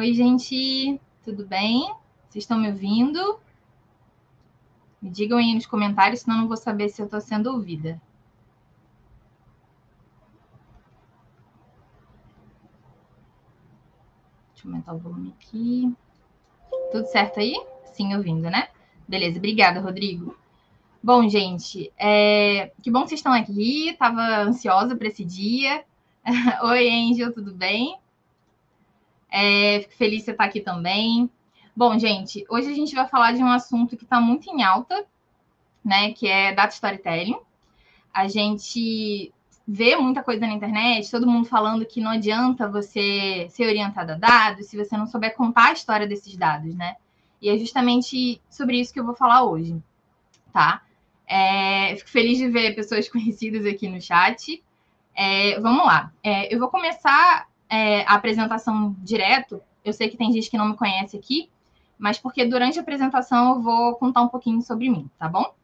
Oi, gente, tudo bem? Vocês estão me ouvindo? Me digam aí nos comentários, senão eu não vou saber se eu estou sendo ouvida. Deixa eu aumentar o volume aqui. Tudo certo aí? Sim, ouvindo, né? Beleza, obrigada, Rodrigo. Bom, gente, é... que bom que vocês estão aqui. Estava ansiosa para esse dia. Oi, Angel, tudo bem? É, fico feliz de você estar aqui também. Bom, gente, hoje a gente vai falar de um assunto que está muito em alta, né? Que é data storytelling. A gente vê muita coisa na internet, todo mundo falando que não adianta você ser orientado a dados se você não souber contar a história desses dados, né? E é justamente sobre isso que eu vou falar hoje, tá? É, fico feliz de ver pessoas conhecidas aqui no chat. É, vamos lá. É, eu vou começar é, a apresentação direto, eu sei que tem gente que não me conhece aqui, mas porque durante a apresentação eu vou contar um pouquinho sobre mim, tá bom?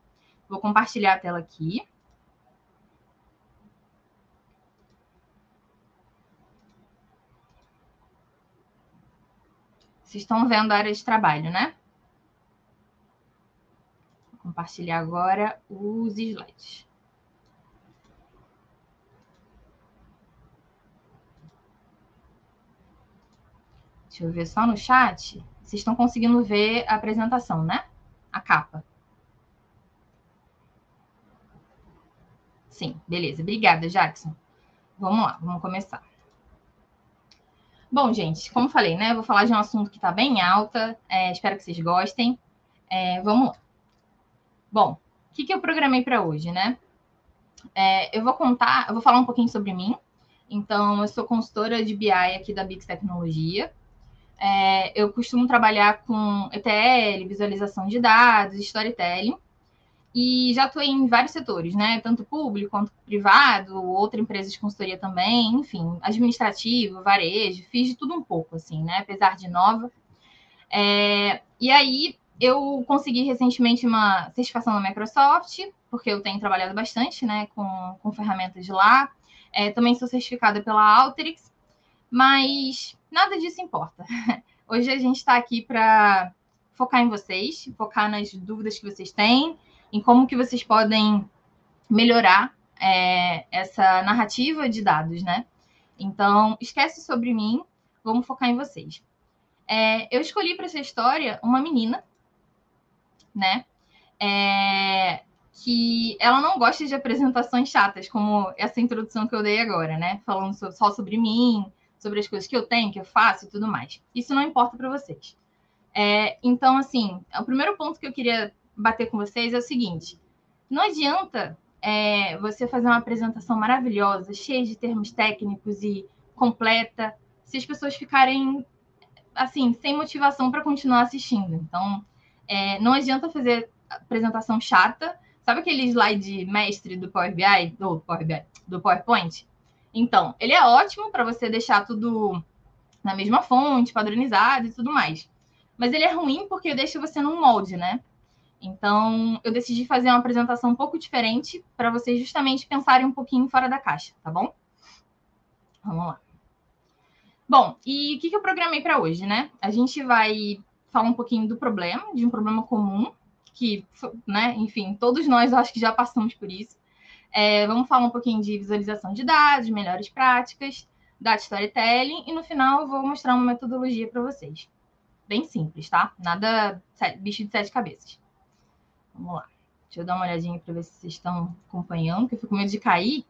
Vou compartilhar a tela aqui. Vocês estão vendo a área de trabalho, né? Vou compartilhar agora os slides. Deixa eu ver só no chat. Vocês estão conseguindo ver a apresentação, né? A capa. Sim, beleza. Obrigada, Jackson. Vamos lá, vamos começar. Bom, gente, como falei, né? Vou falar de um assunto que está bem alta. É, espero que vocês gostem. É, vamos lá. Bom, o que, que eu programei para hoje, né? É, eu vou contar, eu vou falar um pouquinho sobre mim. Então, eu sou consultora de BI aqui da Bix Tecnologia. É, eu costumo trabalhar com ETL, visualização de dados, storytelling, e já atuei em vários setores, né? Tanto público quanto privado, outra empresa de consultoria também, enfim, administrativo, varejo, fiz de tudo um pouco, assim, né? Apesar de nova. É, e aí eu consegui recentemente uma certificação da Microsoft, porque eu tenho trabalhado bastante, né, com, com ferramentas de lá. É, também sou certificada pela Alteryx, mas nada disso importa. Hoje a gente está aqui para focar em vocês, focar nas dúvidas que vocês têm, em como que vocês podem melhorar é, essa narrativa de dados, né? Então, esquece sobre mim, vamos focar em vocês. É, eu escolhi para essa história uma menina, né? É, que ela não gosta de apresentações chatas, como essa introdução que eu dei agora, né? Falando só sobre mim, sobre as coisas que eu tenho, que eu faço e tudo mais. Isso não importa para vocês. É, então, assim, o primeiro ponto que eu queria bater com vocês é o seguinte: não adianta é, você fazer uma apresentação maravilhosa, cheia de termos técnicos e completa, se as pessoas ficarem assim sem motivação para continuar assistindo. Então, é, não adianta fazer apresentação chata. Sabe aquele slide mestre do Power BI, do Power BI, do PowerPoint? Então, ele é ótimo para você deixar tudo na mesma fonte, padronizado e tudo mais. Mas ele é ruim porque deixa você num molde, né? Então, eu decidi fazer uma apresentação um pouco diferente para vocês justamente pensarem um pouquinho fora da caixa, tá bom? Vamos lá. Bom, e o que, eu programei para hoje, né? A gente vai falar um pouquinho do problema, de um problema comum, que, né, enfim, todos nós acho que já passamos por isso. É, vamos falar um pouquinho de visualização de dados, melhores práticas, data storytelling, e no final eu vou mostrar uma metodologia para vocês. Bem simples, tá? Nada bicho de sete cabeças. Vamos lá. Deixa eu dar uma olhadinha para ver se vocês estão acompanhando, porque eu fico com medo de cair.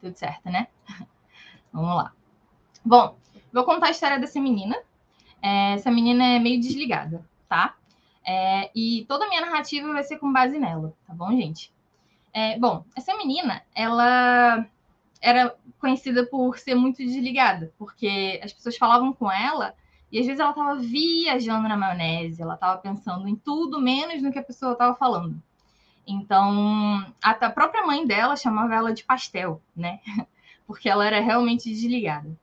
Tudo certo, né? Vamos lá. Bom, vou contar a história dessa menina. É, essa menina é meio desligada, tá? É, e toda a minha narrativa vai ser com base nela, tá bom, gente? É, bom, essa menina, ela era conhecida por ser muito desligada, porque as pessoas falavam com ela e às vezes ela estava viajando na maionese, ela estava pensando em tudo menos no que a pessoa estava falando. Então, a, a própria mãe dela chamava ela de pastel, né? Porque ela era realmente desligada.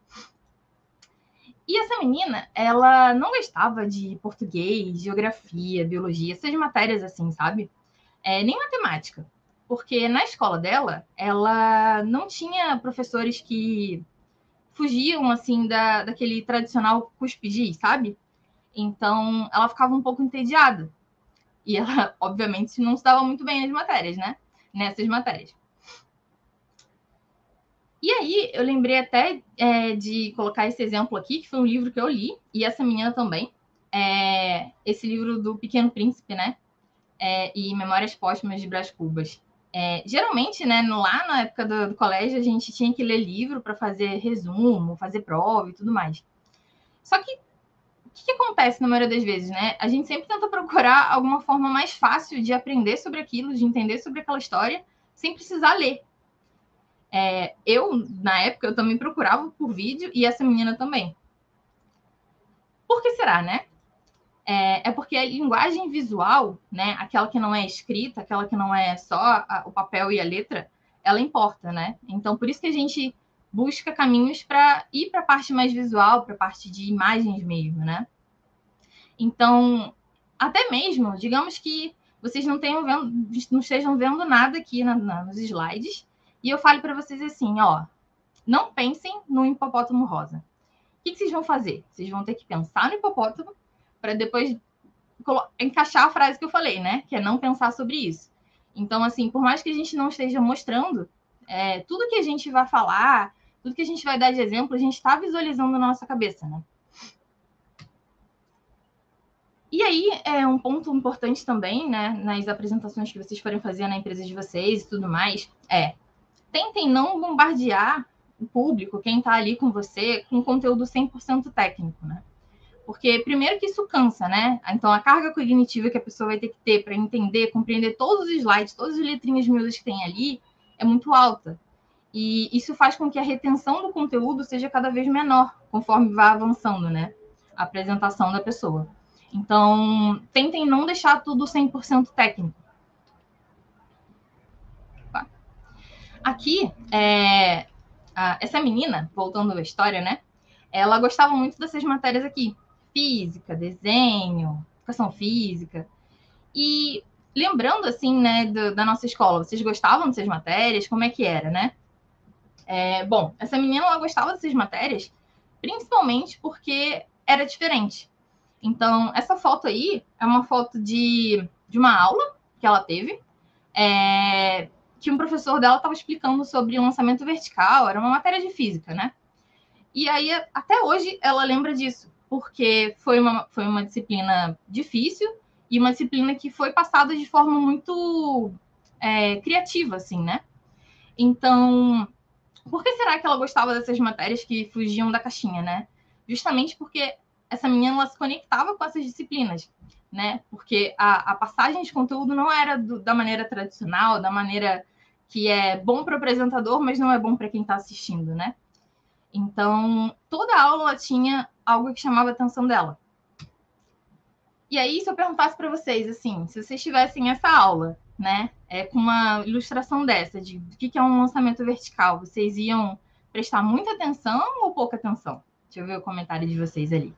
E essa menina, ela não gostava de português, geografia, biologia, essas matérias assim, sabe? É, nem matemática porque na escola dela, ela não tinha professores que fugiam, assim, da, daquele tradicional cuspigir, sabe? Então, ela ficava um pouco entediada. E ela, obviamente, não se dava muito bem nas matérias, né? Nessas matérias. E aí, eu lembrei até é, de colocar esse exemplo aqui, que foi um livro que eu li, e essa menina também. É, esse livro do Pequeno Príncipe, né? É, e Memórias Póstumas de Brás Cubas. É, geralmente, né, lá na época do, do, colégio, a gente tinha que ler livro para fazer resumo, fazer prova e tudo mais. Só que o que, que, acontece na maioria das vezes, né? A gente sempre tenta procurar alguma forma mais fácil de aprender sobre aquilo, de entender sobre aquela história, sem precisar ler. É, eu, na época, eu também procurava por vídeo e essa menina também. Por que será, né? É, é, porque a linguagem visual, né, aquela que não é escrita, aquela que não é só a, o papel e a letra, ela importa, né? Então, por isso que a gente busca caminhos para ir para a parte mais visual, para a parte de imagens mesmo, né? Então, até mesmo, digamos que vocês não tenham vendo, não estejam vendo nada aqui na, na, nos slides, e eu falo para vocês assim, ó, não pensem no hipopótamo rosa. O que, que vocês vão fazer? Vocês vão ter que pensar no hipopótamo para depois encaixar a frase que eu falei, né? Que é não pensar sobre isso. Então, assim, por mais que a gente não esteja mostrando, é, tudo que a gente vai falar, tudo que a gente vai dar de exemplo, a gente está visualizando na nossa cabeça, né? E aí, é um ponto importante também, né, nas apresentações que vocês forem fazer na empresa de vocês e tudo mais, é tentem não bombardear o público, quem está ali com você, com conteúdo 100% técnico, né? Porque, primeiro, que isso cansa, né? Então, a carga cognitiva que a pessoa vai ter que ter para entender, compreender todos os slides, todas as letrinhas miúdas que tem ali, é muito alta. E isso faz com que a retenção do conteúdo seja cada vez menor, conforme vá avançando, né? A apresentação da pessoa. Então, tentem não deixar tudo 100% técnico. Aqui, é, essa menina, voltando à história, né? Ela gostava muito dessas matérias aqui física, desenho, educação física. E lembrando, assim, né, do, da nossa escola, vocês gostavam dessas matérias? Como é que era, né? É, bom, essa menina, ela gostava dessas matérias, principalmente porque era diferente. Então, essa foto aí é uma foto de, de uma aula que ela teve, é, que um professor dela estava explicando sobre lançamento vertical, era uma matéria de física, né? E aí, até hoje, ela lembra disso porque foi uma, foi uma disciplina difícil e uma disciplina que foi passada de forma muito é, criativa, assim, né? Então, por que será que ela gostava dessas matérias que fugiam da caixinha, né? Justamente porque essa menina ela se conectava com essas disciplinas, né? Porque a, a passagem de conteúdo não era do, da maneira tradicional, da maneira que é bom para o apresentador, mas não é bom para quem está assistindo, né? Então, toda aula tinha algo que chamava a atenção dela. E aí, se eu perguntasse para vocês, assim, se vocês tivessem essa aula, né, é, com uma ilustração dessa, de o que é um lançamento vertical, vocês iam prestar muita atenção ou pouca atenção? Deixa eu ver o comentário de vocês ali.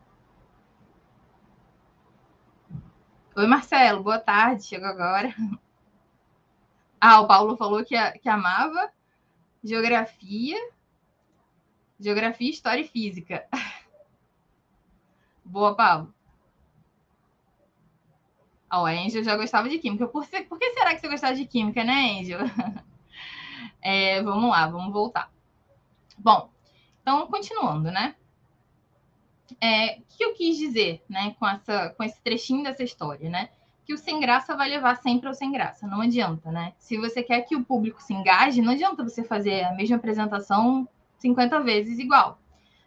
Oi, Marcelo, boa tarde, chegou agora. Ah, o Paulo falou que, que amava geografia, geografia, história e física. Boa, Paulo. Oh, a Angel já gostava de química. Por, ser, por que será que você gostava de química, né, Angel? é, vamos lá, vamos voltar. Bom, então, continuando, né? É, o que eu quis dizer, né, com, essa, com esse trechinho dessa história, né? Que o sem graça vai levar sempre ao sem graça, não adianta, né? Se você quer que o público se engaje, não adianta você fazer a mesma apresentação 50 vezes igual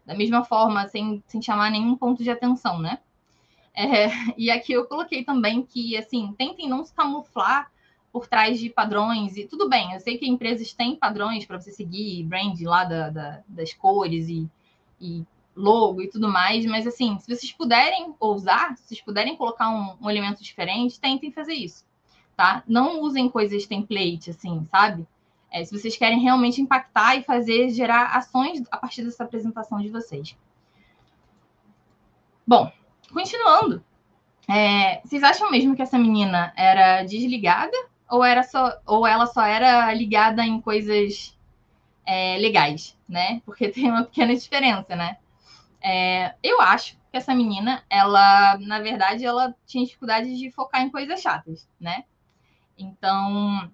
da mesma forma, sem, sem chamar nenhum ponto de atenção, né? É, e aqui eu coloquei também que, assim, tentem não se camuflar por trás de padrões, e tudo bem, eu sei que empresas têm padrões para você seguir, brand lá da, da, das cores e, e, logo e tudo mais, mas assim, se vocês puderem ousar, se vocês puderem colocar um, um elemento diferente, tentem fazer isso, tá? Não usem coisas template, assim, sabe? É, se vocês querem realmente impactar e fazer gerar ações a partir dessa apresentação de vocês. Bom, continuando. É, vocês acham mesmo que essa menina era desligada ou era só ou ela só era ligada em coisas é, legais, né? Porque tem uma pequena diferença, né? É, eu acho que essa menina, ela, na verdade, ela tinha dificuldade de focar em coisas chatas, né? Então,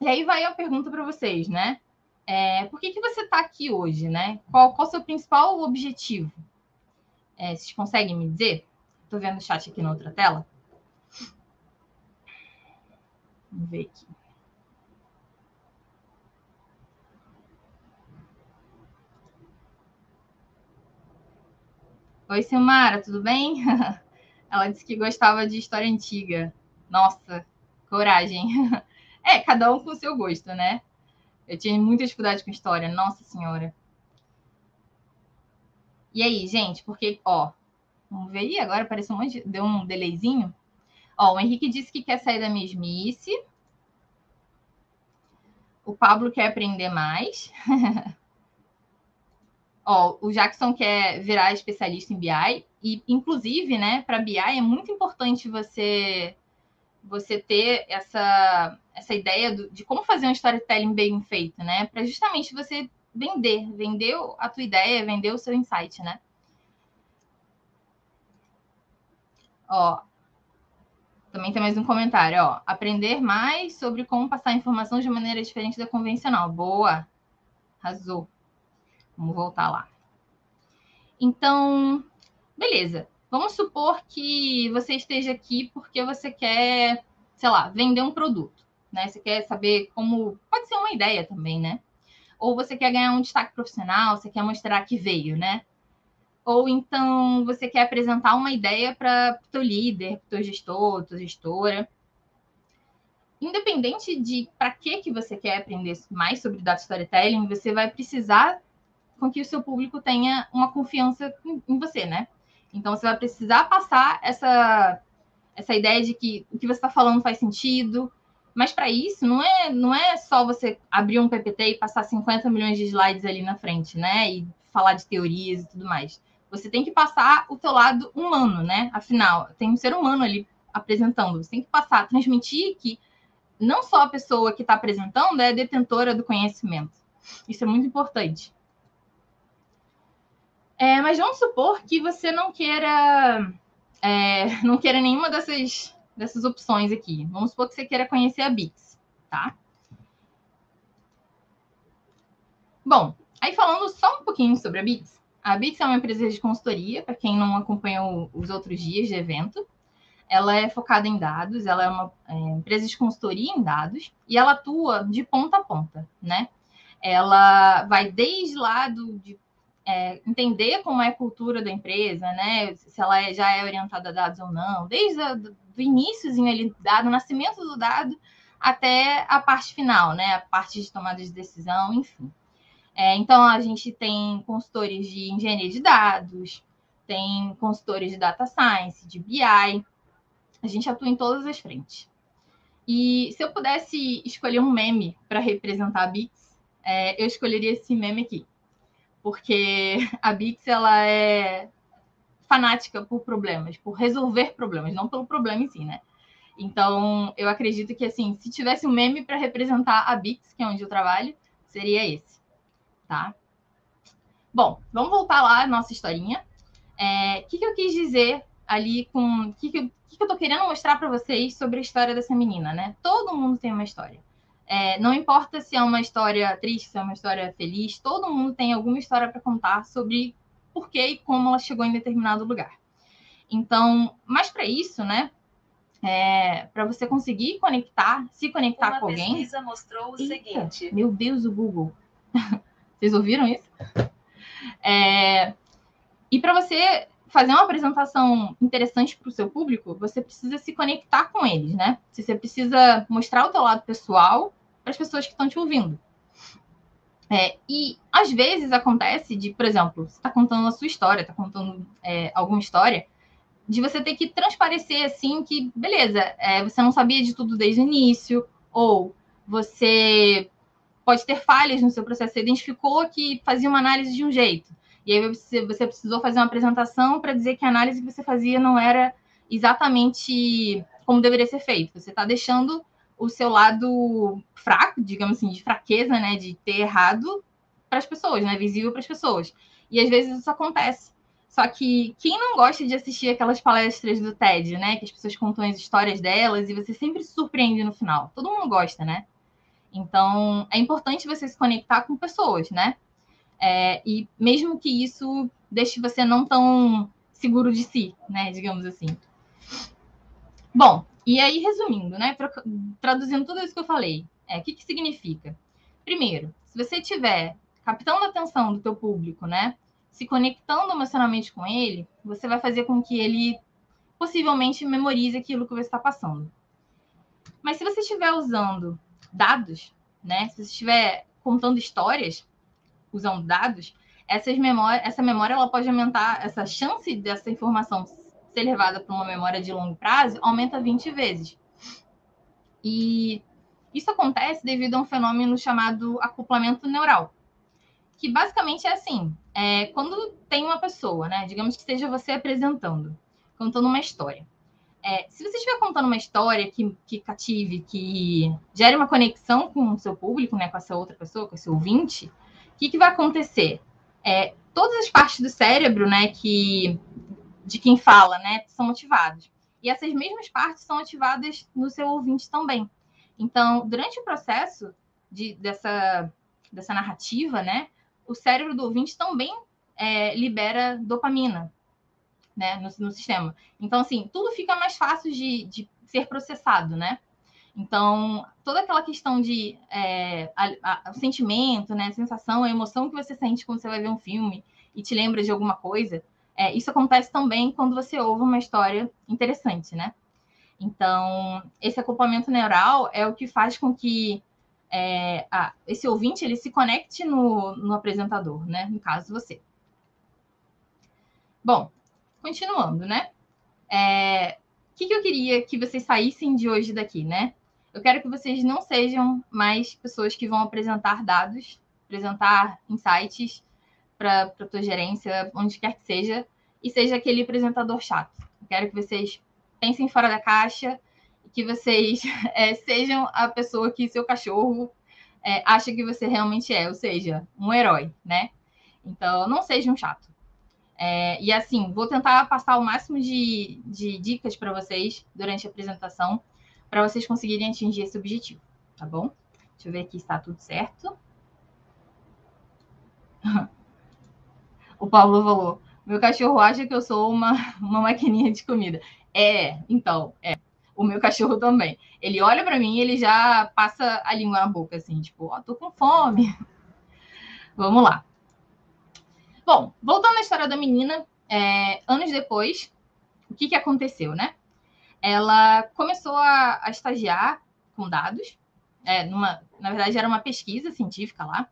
e aí vai a pergunta para vocês, né? É, por que, que você está aqui hoje, né? Qual, qual o seu principal objetivo? É, vocês conseguem me dizer? Estou vendo o chat aqui na outra tela. Vamos ver aqui. Oi, Silmara, tudo bem? Ela disse que gostava de história antiga. Nossa, coragem. É, cada um com o seu gosto, né? Eu tinha muita dificuldade com história, nossa senhora. E aí, gente, porque, ó, vamos ver aí, agora apareceu um monte, de, deu um delayzinho. Ó, o Henrique disse que quer sair da mesmice. O Pablo quer aprender mais. ó, o Jackson quer virar especialista em BI. E, inclusive, né, para BI é muito importante você você ter essa, essa ideia do, de como fazer um storytelling bem feito, né? Para justamente você vender, vender a tua ideia, vender o seu insight, né? Ó, também tem mais um comentário, ó. Aprender mais sobre como passar informação de maneira diferente da convencional. Boa! Arrasou. Vamos voltar lá. Então, beleza. Vamos supor que você esteja aqui porque você quer, sei lá, vender um produto, né? Você quer saber como. Pode ser uma ideia também, né? Ou você quer ganhar um destaque profissional, você quer mostrar que veio, né? Ou então você quer apresentar uma ideia para o teu líder, para o teu gestor, tua gestora. Independente de para que, que você quer aprender mais sobre data storytelling, você vai precisar com que o seu público tenha uma confiança em você, né? Então, você vai precisar passar essa, essa ideia de que o que você está falando faz sentido. Mas para isso, não é, não é só você abrir um PPT e passar 50 milhões de slides ali na frente, né? E falar de teorias e tudo mais. Você tem que passar o teu lado humano, né? Afinal, tem um ser humano ali apresentando. Você tem que passar, transmitir que não só a pessoa que está apresentando é detentora do conhecimento. Isso é muito importante. É, mas vamos supor que você não queira é, não queira nenhuma dessas, dessas opções aqui. Vamos supor que você queira conhecer a Bix, tá? Bom, aí falando só um pouquinho sobre a Bix. A Bix é uma empresa de consultoria, para quem não acompanhou os outros dias de evento. Ela é focada em dados, ela é uma é, empresa de consultoria em dados e ela atua de ponta a ponta, né? Ela vai desde lá do, de é, entender como é a cultura da empresa, né? Se ela é, já é orientada a dados ou não, desde o do iníciozinho ali dado, o nascimento do dado, até a parte final, né? A parte de tomada de decisão, enfim. É, então, a gente tem consultores de engenharia de dados, tem consultores de data science, de BI. A gente atua em todas as frentes. E se eu pudesse escolher um meme para representar a Bix, é, eu escolheria esse meme aqui porque a Bix ela é fanática por problemas, por resolver problemas, não pelo problema em si, né? Então, eu acredito que assim, se tivesse um meme para representar a Bix, que é onde eu trabalho, seria esse, tá? Bom, vamos voltar lá à nossa historinha. O é, que, que eu quis dizer ali com. O que, que, que, que eu tô querendo mostrar para vocês sobre a história dessa menina, né? Todo mundo tem uma história. É, não importa se é uma história triste, se é uma história feliz, todo mundo tem alguma história para contar sobre por que e como ela chegou em determinado lugar. Então, mas para isso, né? É, para você conseguir conectar, se conectar uma com alguém. A pesquisa mostrou o Eita, seguinte. Meu Deus, o Google. Vocês ouviram isso? É, e para você fazer uma apresentação interessante para o seu público, você precisa se conectar com eles, né? Você precisa mostrar o teu lado pessoal para as pessoas que estão te ouvindo. É, e às vezes acontece de, por exemplo, você está contando a sua história, está contando é, alguma história, de você ter que transparecer assim que, beleza, é, você não sabia de tudo desde o início, ou você pode ter falhas no seu processo, você identificou que fazia uma análise de um jeito. E aí você, você precisou fazer uma apresentação para dizer que a análise que você fazia não era exatamente como deveria ser feito. Você está deixando o seu lado fraco, digamos assim, de fraqueza, né, de ter errado, para as pessoas, né? Visível para as pessoas. E às vezes isso acontece. Só que quem não gosta de assistir aquelas palestras do TED, né? Que as pessoas contam as histórias delas e você sempre se surpreende no final. Todo mundo gosta, né? Então, é importante você se conectar com pessoas, né? É, e mesmo que isso deixe você não tão seguro de si, né? Digamos assim. Bom, e aí, resumindo, né? Traduzindo tudo isso que eu falei, é, o que, que significa? Primeiro, se você tiver captando a atenção do teu público, né? Se conectando emocionalmente com ele, você vai fazer com que ele possivelmente memorize aquilo que você está passando. Mas se você estiver usando dados, né? Se você estiver contando histórias usando dados, essas memórias, essa memória ela pode aumentar, essa chance dessa informação ser levada para uma memória de longo prazo aumenta 20 vezes. E isso acontece devido a um fenômeno chamado acoplamento neural, que basicamente é assim: é, quando tem uma pessoa, né, digamos que seja você apresentando, contando uma história. É, se você estiver contando uma história que, que cative, que gere uma conexão com o seu público, né, com essa outra pessoa, com esse ouvinte, o que, que vai acontecer? É, todas as partes do cérebro, né, que de quem fala, né, são ativadas. E essas mesmas partes são ativadas no seu ouvinte também. Então, durante o processo de, dessa, dessa narrativa, né, o cérebro do ouvinte também é, libera dopamina, né, no, no, sistema. Então, assim, tudo fica mais fácil de, de ser processado, né? Então, toda aquela questão de é, a, a, o sentimento, né, a sensação, a emoção que você sente quando você vai ver um filme e te lembra de alguma coisa, é, isso acontece também quando você ouve uma história interessante, né? Então, esse acoplamento neural é o que faz com que é, a, esse ouvinte ele se conecte no, no apresentador, né? No caso, você. Bom, continuando, né? É, o que, que eu queria que vocês saíssem de hoje daqui, né? Eu quero que vocês não sejam mais pessoas que vão apresentar dados, apresentar insights para a tua gerência, onde quer que seja, e seja aquele apresentador chato. Eu quero que vocês pensem fora da caixa, que vocês é, sejam a pessoa que seu cachorro é, acha que você realmente é, ou seja, um herói, né? Então, não seja um chato. É, e assim, vou tentar passar o máximo de, de dicas para vocês durante a apresentação, para vocês conseguirem atingir esse objetivo, tá bom? Deixa eu ver aqui se está tudo certo. o Paulo falou: meu cachorro acha que eu sou uma, uma maquininha de comida. É, então, é. O meu cachorro também. Ele olha para mim e ele já passa a língua na boca, assim, tipo, ó, oh, tô com fome. Vamos lá. Bom, voltando à história da menina, é, anos depois, o que, que aconteceu, né? Ela começou a, a estagiar com dados, é, numa, na verdade era uma pesquisa científica lá,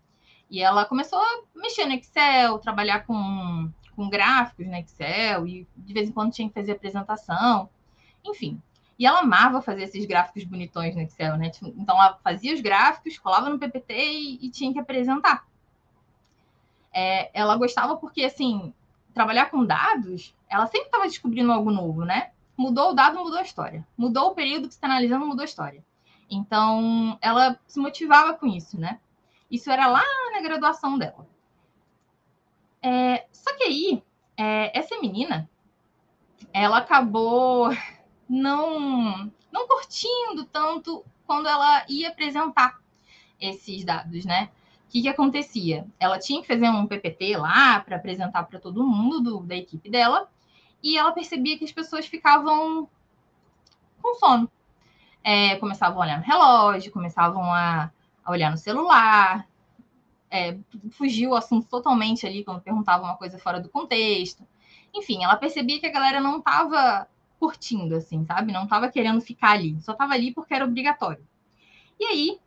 e ela começou a mexer no Excel, trabalhar com, com gráficos no Excel, e de vez em quando tinha que fazer apresentação, enfim. E ela amava fazer esses gráficos bonitões no Excel, né? Então ela fazia os gráficos, colava no PPT e, e tinha que apresentar é, ela gostava porque, assim, trabalhar com dados, ela sempre estava descobrindo algo novo, né? Mudou o dado, mudou a história. Mudou o período que você está analisando, mudou a história. Então, ela se motivava com isso, né? Isso era lá na graduação dela. É, só que aí, é, essa menina, ela acabou não, não curtindo tanto quando ela ia apresentar esses dados, né? que, que acontecia? Ela tinha que fazer um PPT lá para apresentar para todo mundo do, da equipe dela, e ela percebia que as pessoas ficavam com sono. É, começavam a olhar no relógio, começavam a, a olhar no celular, é, fugiu o assunto totalmente ali quando perguntava uma coisa fora do contexto. Enfim, ela percebia que a galera não estava curtindo, assim, sabe? Não estava querendo ficar ali, só estava ali porque era obrigatório. E aí,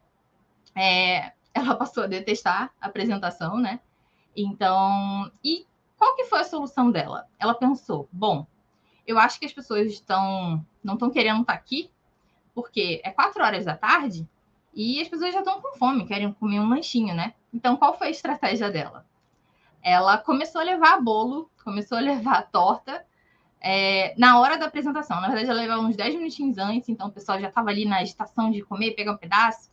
é, ela passou a detestar a apresentação, né? Então, e qual que foi a solução dela? Ela pensou, bom, eu acho que as pessoas estão não estão querendo estar aqui, porque é quatro horas da tarde e as pessoas já estão com fome, querem comer um lanchinho, né? Então, qual foi a estratégia dela? Ela começou a levar bolo, começou a levar torta é, na hora da apresentação. Na verdade, ela levava uns 10 minutinhos antes, então o pessoal já estava ali na agitação de comer, pegar um pedaço.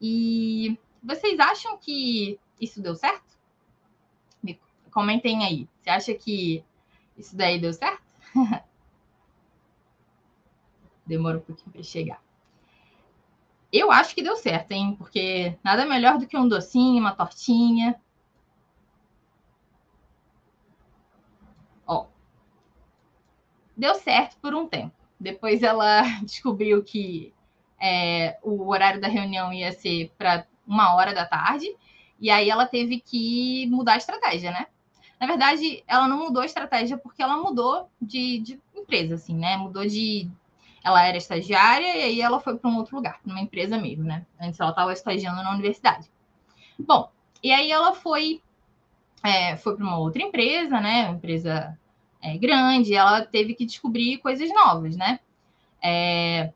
E vocês acham que isso deu certo? Me comentem aí. Você acha que isso daí deu certo? Demora um pouquinho para chegar. Eu acho que deu certo, hein? Porque nada melhor do que um docinho, uma tortinha. Ó. Deu certo por um tempo. Depois ela descobriu que é, o horário da reunião ia ser para uma hora da tarde. E aí ela teve que mudar a estratégia, né? Na verdade, ela não mudou a estratégia porque ela mudou de, de empresa, assim, né? Mudou de. Ela era estagiária e aí ela foi para um outro lugar, para uma empresa mesmo, né? Antes ela estava estagiando na universidade. Bom, e aí ela foi, é, foi para uma outra empresa, né? Uma empresa é, grande, ela teve que descobrir coisas novas, né? É,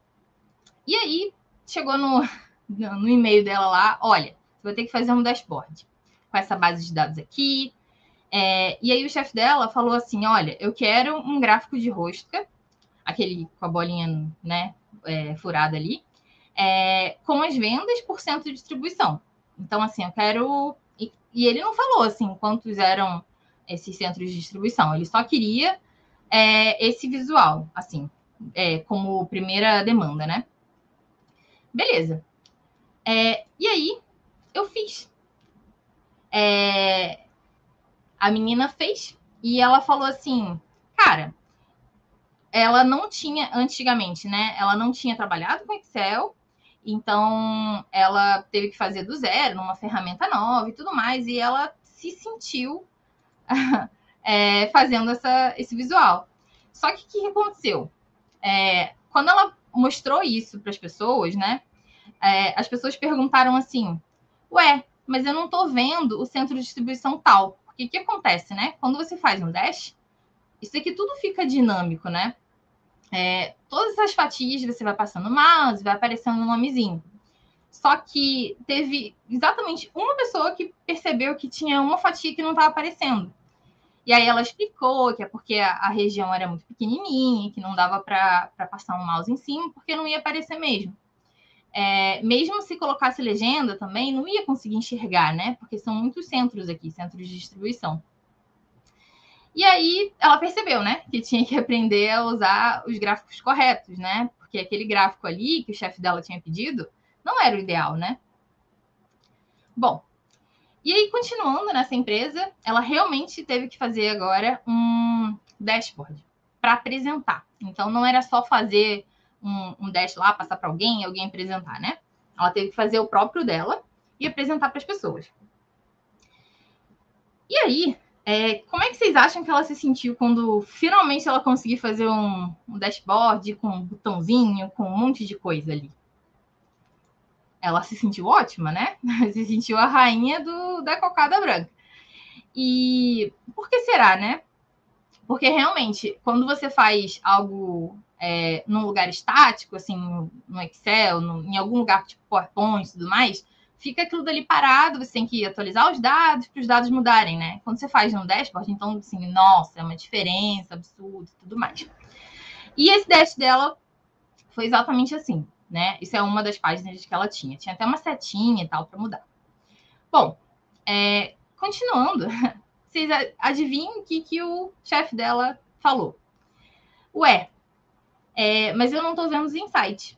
e aí chegou no, no e-mail dela lá, olha, você vai ter que fazer um dashboard com essa base de dados aqui, é, e aí o chefe dela falou assim: olha, eu quero um gráfico de rosca, aquele com a bolinha né, é, furada ali, é, com as vendas por cento de distribuição. Então, assim, eu quero. E, e, ele não falou assim quantos eram esses centros de distribuição, ele só queria é, esse visual, assim, é, como primeira demanda, né? Beleza. É, e aí, eu fiz. É, a menina fez e ela falou assim, cara, ela não tinha antigamente, né? Ela não tinha trabalhado com Excel, então ela teve que fazer do zero, numa ferramenta nova e tudo mais, e ela se sentiu é, fazendo essa, esse visual. Só que o que aconteceu? É, quando ela mostrou isso para as pessoas, né? É, as pessoas perguntaram assim: Ué, mas eu não estou vendo o centro de distribuição tal. E o que acontece, né? Quando você faz um dash, isso aqui tudo fica dinâmico, né? É, todas essas fatias você vai passando mouse, vai aparecendo um nomezinho. Só que teve exatamente uma pessoa que percebeu que tinha uma fatia que não estava aparecendo. E aí ela explicou que é porque a região era muito pequenininha, que não dava para passar um mouse em cima, porque não ia aparecer mesmo é, mesmo se colocasse legenda também, não ia conseguir enxergar, né? Porque são muitos centros aqui, centros de distribuição. E aí ela percebeu, né, que tinha que aprender a usar os gráficos corretos, né? Porque aquele gráfico ali que o chefe dela tinha pedido não era o ideal, né? Bom, e aí continuando nessa empresa, ela realmente teve que fazer agora um dashboard para apresentar. Então não era só fazer um, um dash lá, passar para alguém, alguém apresentar, né? Ela teve que fazer o próprio dela e apresentar para as pessoas. E aí, é, como é que vocês acham que ela se sentiu quando finalmente ela conseguiu fazer um, um dashboard com um botãozinho, com um monte de coisa ali? Ela se sentiu ótima, né? Se sentiu a rainha do, da cocada branca. E por que será, né? Porque realmente, quando você faz algo é, num lugar estático, assim, no Excel, no, em algum lugar tipo PowerPoint e tudo mais, fica aquilo dali parado, você tem que atualizar os dados para os dados mudarem, né? Quando você faz no dashboard, então, assim, nossa, é uma diferença absurda e tudo mais. E esse dash dela foi exatamente assim, né? Isso é uma das páginas que ela tinha. Tinha até uma setinha e tal para mudar. Bom, é, continuando, vocês adivinham o que, que o chefe dela falou? Ué, é, mas eu não estou vendo os insights.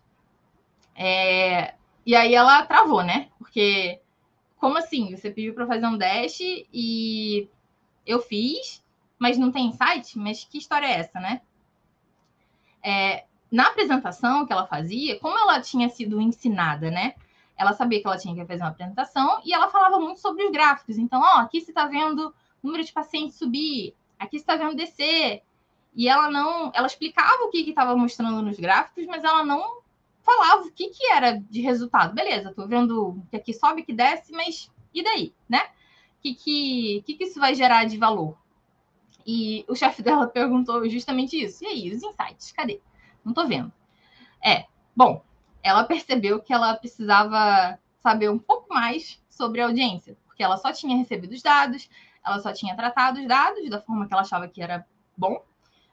É, e aí ela travou, né? Porque, como assim? Você pediu para fazer um dash e eu fiz, mas não tem insight? Mas que história é essa, né? É, na apresentação que ela fazia, como ela tinha sido ensinada, né? Ela sabia que ela tinha que fazer uma apresentação e ela falava muito sobre os gráficos. Então, ó, aqui você está vendo o número de pacientes subir, aqui você está vendo descer, e ela não, ela explicava o que estava mostrando nos gráficos, mas ela não falava o que, que era de resultado. Beleza, estou vendo que aqui sobe, que desce, mas e daí, né? O que, que, que, que isso vai gerar de valor? E o chefe dela perguntou justamente isso. E aí, os insights, cadê? Não estou vendo. É, bom, ela percebeu que ela precisava saber um pouco mais sobre a audiência, porque ela só tinha recebido os dados, ela só tinha tratado os dados da forma que ela achava que era bom,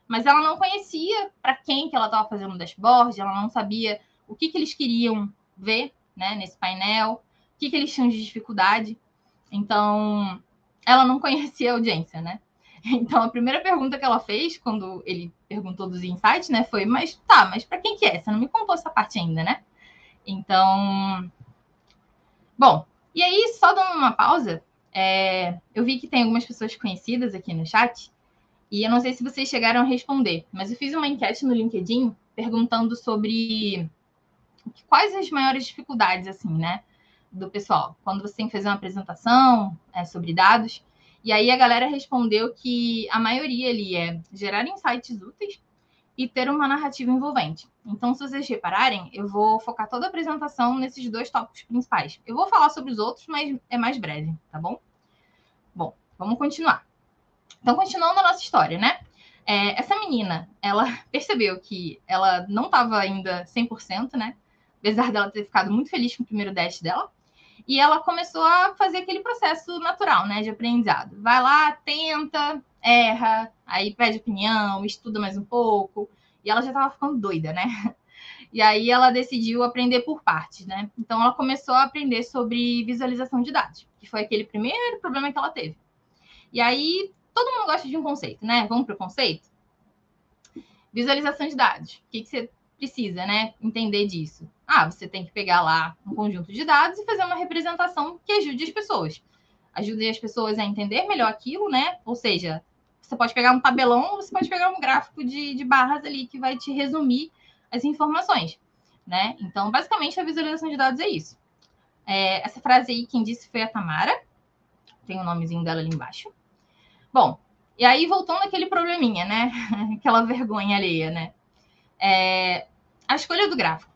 mas ela não conhecia para quem que ela estava fazendo o dashboard, ela não sabia o que, que eles queriam ver né, nesse painel, o que, que eles tinham de dificuldade. Então, ela não conhecia a audiência, né? Então, a primeira pergunta que ela fez, quando ele perguntou dos insights, né, foi: Mas tá, mas para quem que é? Você não me contou essa parte ainda, né? Então. Bom, e aí, só dando uma pausa, é, eu vi que tem algumas pessoas conhecidas aqui no chat, e eu não sei se vocês chegaram a responder, mas eu fiz uma enquete no LinkedIn perguntando sobre quais as maiores dificuldades, assim, né, do pessoal, quando você tem que fazer uma apresentação é, sobre dados. E aí a galera respondeu que a maioria ali é gerar insights úteis e ter uma narrativa envolvente. Então, se vocês repararem, eu vou focar toda a apresentação nesses dois tópicos principais. Eu vou falar sobre os outros, mas é mais breve, tá bom? Bom, vamos continuar. Então, continuando a nossa história, né? É, essa menina, ela percebeu que ela não estava ainda 100%, né? Apesar dela ter ficado muito feliz com o primeiro dash dela. E ela começou a fazer aquele processo natural, né, de aprendizado. Vai lá, tenta, erra, aí pede opinião, estuda mais um pouco. E ela já estava ficando doida, né? E aí ela decidiu aprender por partes, né? Então ela começou a aprender sobre visualização de dados, que foi aquele primeiro problema que ela teve. E aí todo mundo gosta de um conceito, né? Vamos para o conceito? Visualização de dados. O que, que você precisa, né, entender disso? Ah, você tem que pegar lá um conjunto de dados e fazer uma representação que ajude as pessoas. Ajude as pessoas a entender melhor aquilo, né? Ou seja, você pode pegar um tabelão, você pode pegar um gráfico de, de barras ali que vai te resumir as informações, né? Então, basicamente, a visualização de dados é isso. É, essa frase aí, quem disse foi a Tamara. Tem o nomezinho dela ali embaixo. Bom, e aí voltando àquele probleminha, né? Aquela vergonha alheia, né? É, a escolha do gráfico.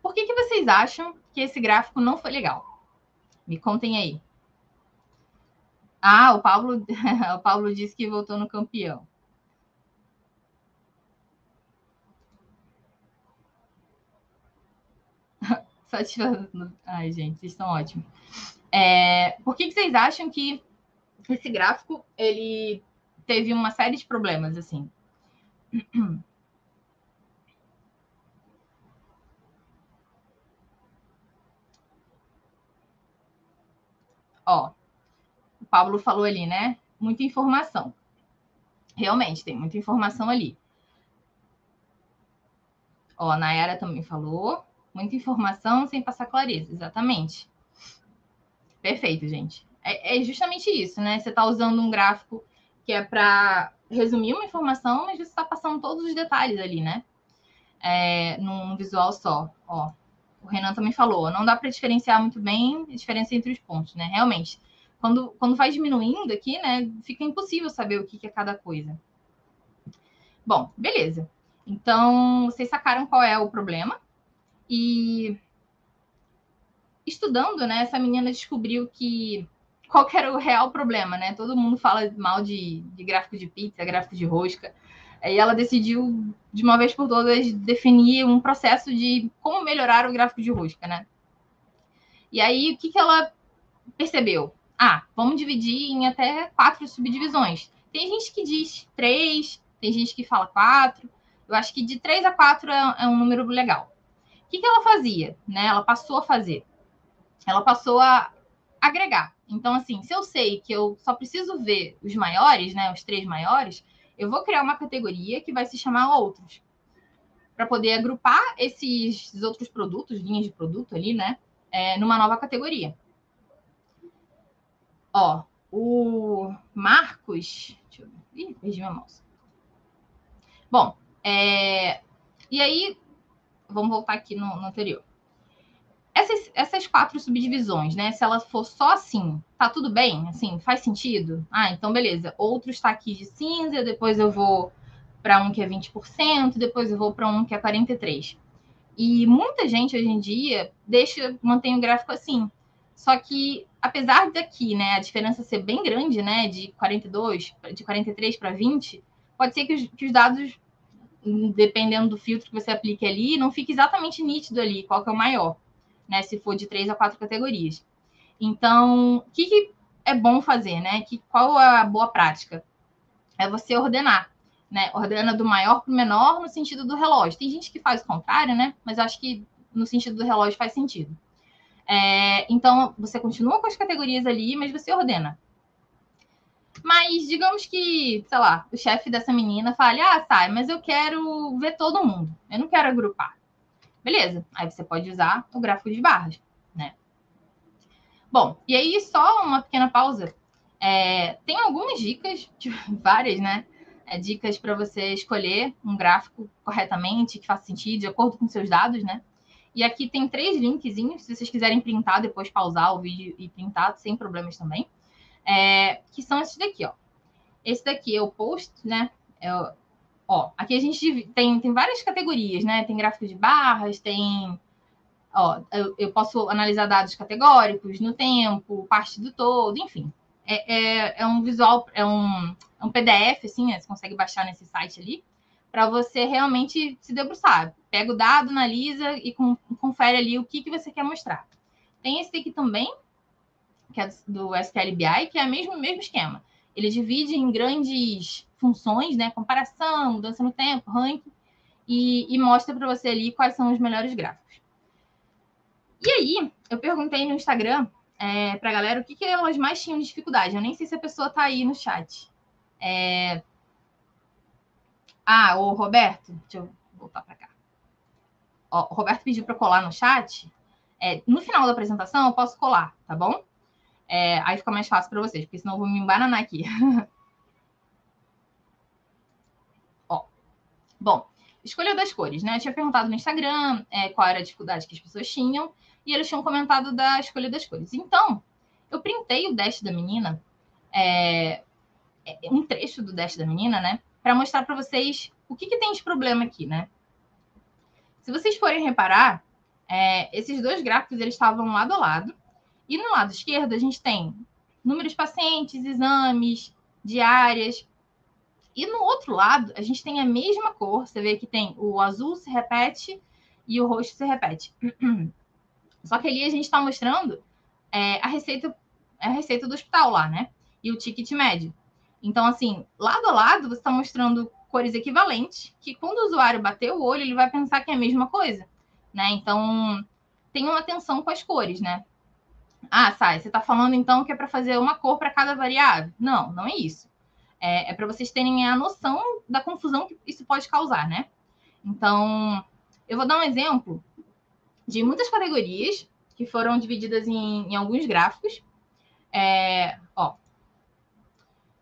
Por que, que vocês acham que esse gráfico não foi legal? Me contem aí. Ah, o Paulo, o Paulo disse que votou no campeão. Satisfação. Ai, gente, vocês estão ótimos. É, por que, que vocês acham que esse gráfico ele teve uma série de problemas assim? Ó, o Pablo falou ali, né? Muita informação. Realmente, tem muita informação ali. Ó, a Nayara também falou. Muita informação sem passar clareza. Exatamente. Perfeito, gente. É, é justamente isso, né? Você está usando um gráfico que é para resumir uma informação, mas você está passando todos os detalhes ali, né? É, num visual só. Ó, o Renan também falou, não dá para diferenciar muito bem a diferença entre os pontos, né? Realmente, quando, quando vai diminuindo aqui, né, fica impossível saber o que, que é cada coisa. Bom, beleza. Então, vocês sacaram qual é o problema. E estudando, né, essa menina descobriu que qual que era o real problema, né? Todo mundo fala mal de, de gráfico de pizza, gráfico de rosca. E ela decidiu, de uma vez por todas, definir um processo de como melhorar o gráfico de rosca, né? E aí, o que, que ela percebeu? Ah, vamos dividir em até quatro subdivisões. Tem gente que diz três, tem gente que fala quatro. Eu acho que de três a quatro é, é um número legal. O que, que ela fazia? Né? Ela passou a fazer. Ela passou a agregar. Então, assim, se eu sei que eu só preciso ver os maiores, né, os três maiores, eu vou criar uma categoria que vai se chamar outros, para poder agrupar esses outros produtos, linhas de produto ali, né, é, numa nova categoria. Ó, o Marcos. Deixa eu ver. Ih, perdi minha mouse. Bom, é, e aí, vamos voltar aqui no, no anterior essas, essas quatro subdivisões, né? Se ela for só assim, tá tudo bem? Assim, faz sentido? Ah, então beleza. Outro está aqui de cinza, depois eu vou para um que é 20%, depois eu vou para um que é 43%. E muita gente hoje em dia deixa, mantém o gráfico assim. Só que, apesar daqui, né, a diferença ser bem grande, né, de 42, de 43 para 20, pode ser que os, que os dados, dependendo do filtro que você aplique ali, não fique exatamente nítido ali, qual que é o maior né? Se for de três a quatro categorias. Então, o que, que é bom fazer, né? Que, qual é a boa prática? É você ordenar, né? Ordena do maior para o menor no sentido do relógio. Tem gente que faz o contrário, né? Mas acho que no sentido do relógio faz sentido. É, então, você continua com as categorias ali, mas você ordena. Mas digamos que, sei lá, o chefe dessa menina fale: ah, sai, mas eu quero ver todo mundo, eu não quero agrupar. Beleza, aí você pode usar o gráfico de barras, né? Bom, e aí só uma pequena pausa. É, tem algumas dicas, várias, né? É, dicas para você escolher um gráfico corretamente, que faça sentido, de acordo com seus dados, né? E aqui tem três linkzinhos, se vocês quiserem printar, depois pausar o vídeo e printar, sem problemas também. É, que são esses daqui, ó. Esse daqui é o post, né? É o, ó, aqui a gente tem, tem várias categorias, né? Tem gráfico de barras, tem. Ó, eu, eu posso analisar dados categóricos no tempo, parte do todo, enfim. É, é, é um visual, é um, é um PDF, assim, né? Você consegue baixar nesse site ali para você realmente se debruçar. Pega o dado, analisa e com, confere ali o que, que você quer mostrar. Tem esse aqui também, que é do SQL BI, que é o mesmo, mesmo esquema. Ele divide em grandes funções, né? Comparação, mudança no tempo, ranking, e, e mostra para você ali quais são os melhores gráficos. E aí, eu perguntei no Instagram é, para a galera o que, que elas mais tinham de dificuldade. Eu nem sei se a pessoa está aí no chat. É, ah, o Roberto, deixa eu voltar para cá. Ó, o Roberto pediu para colar no chat. É, no final da apresentação, eu posso colar, tá bom? É, aí fica mais fácil para vocês, porque senão eu vou me embananar aqui. bom, escolha das cores, né? Eu tinha perguntado no Instagram é, qual era a dificuldade que as pessoas tinham, e eles tinham comentado da escolha das cores. Então, eu printei o dash da menina, é, é um trecho do dash da menina, né? para mostrar para vocês o que, que, tem de problema aqui, né? Se vocês forem reparar, é, esses dois gráficos eles estavam lado a lado. E no lado esquerdo a gente tem números de pacientes, exames, diárias. E no outro lado a gente tem a mesma cor. Você vê que tem o azul se repete e o roxo se repete. Só que ali a gente está mostrando é, a receita a receita do hospital lá, né? E o ticket médio. Então, assim, lado a lado, você está mostrando cores equivalentes, que quando o usuário bater o olho, ele vai pensar que é a mesma coisa, né? Então, uma atenção com as cores, né? Ah, sai, você está falando então que é para fazer uma cor para cada variável? Não, não é isso. É, é para vocês terem a noção da confusão que isso pode causar, né? Então, eu vou dar um exemplo de muitas categorias que foram divididas em, em alguns gráficos. É, ó,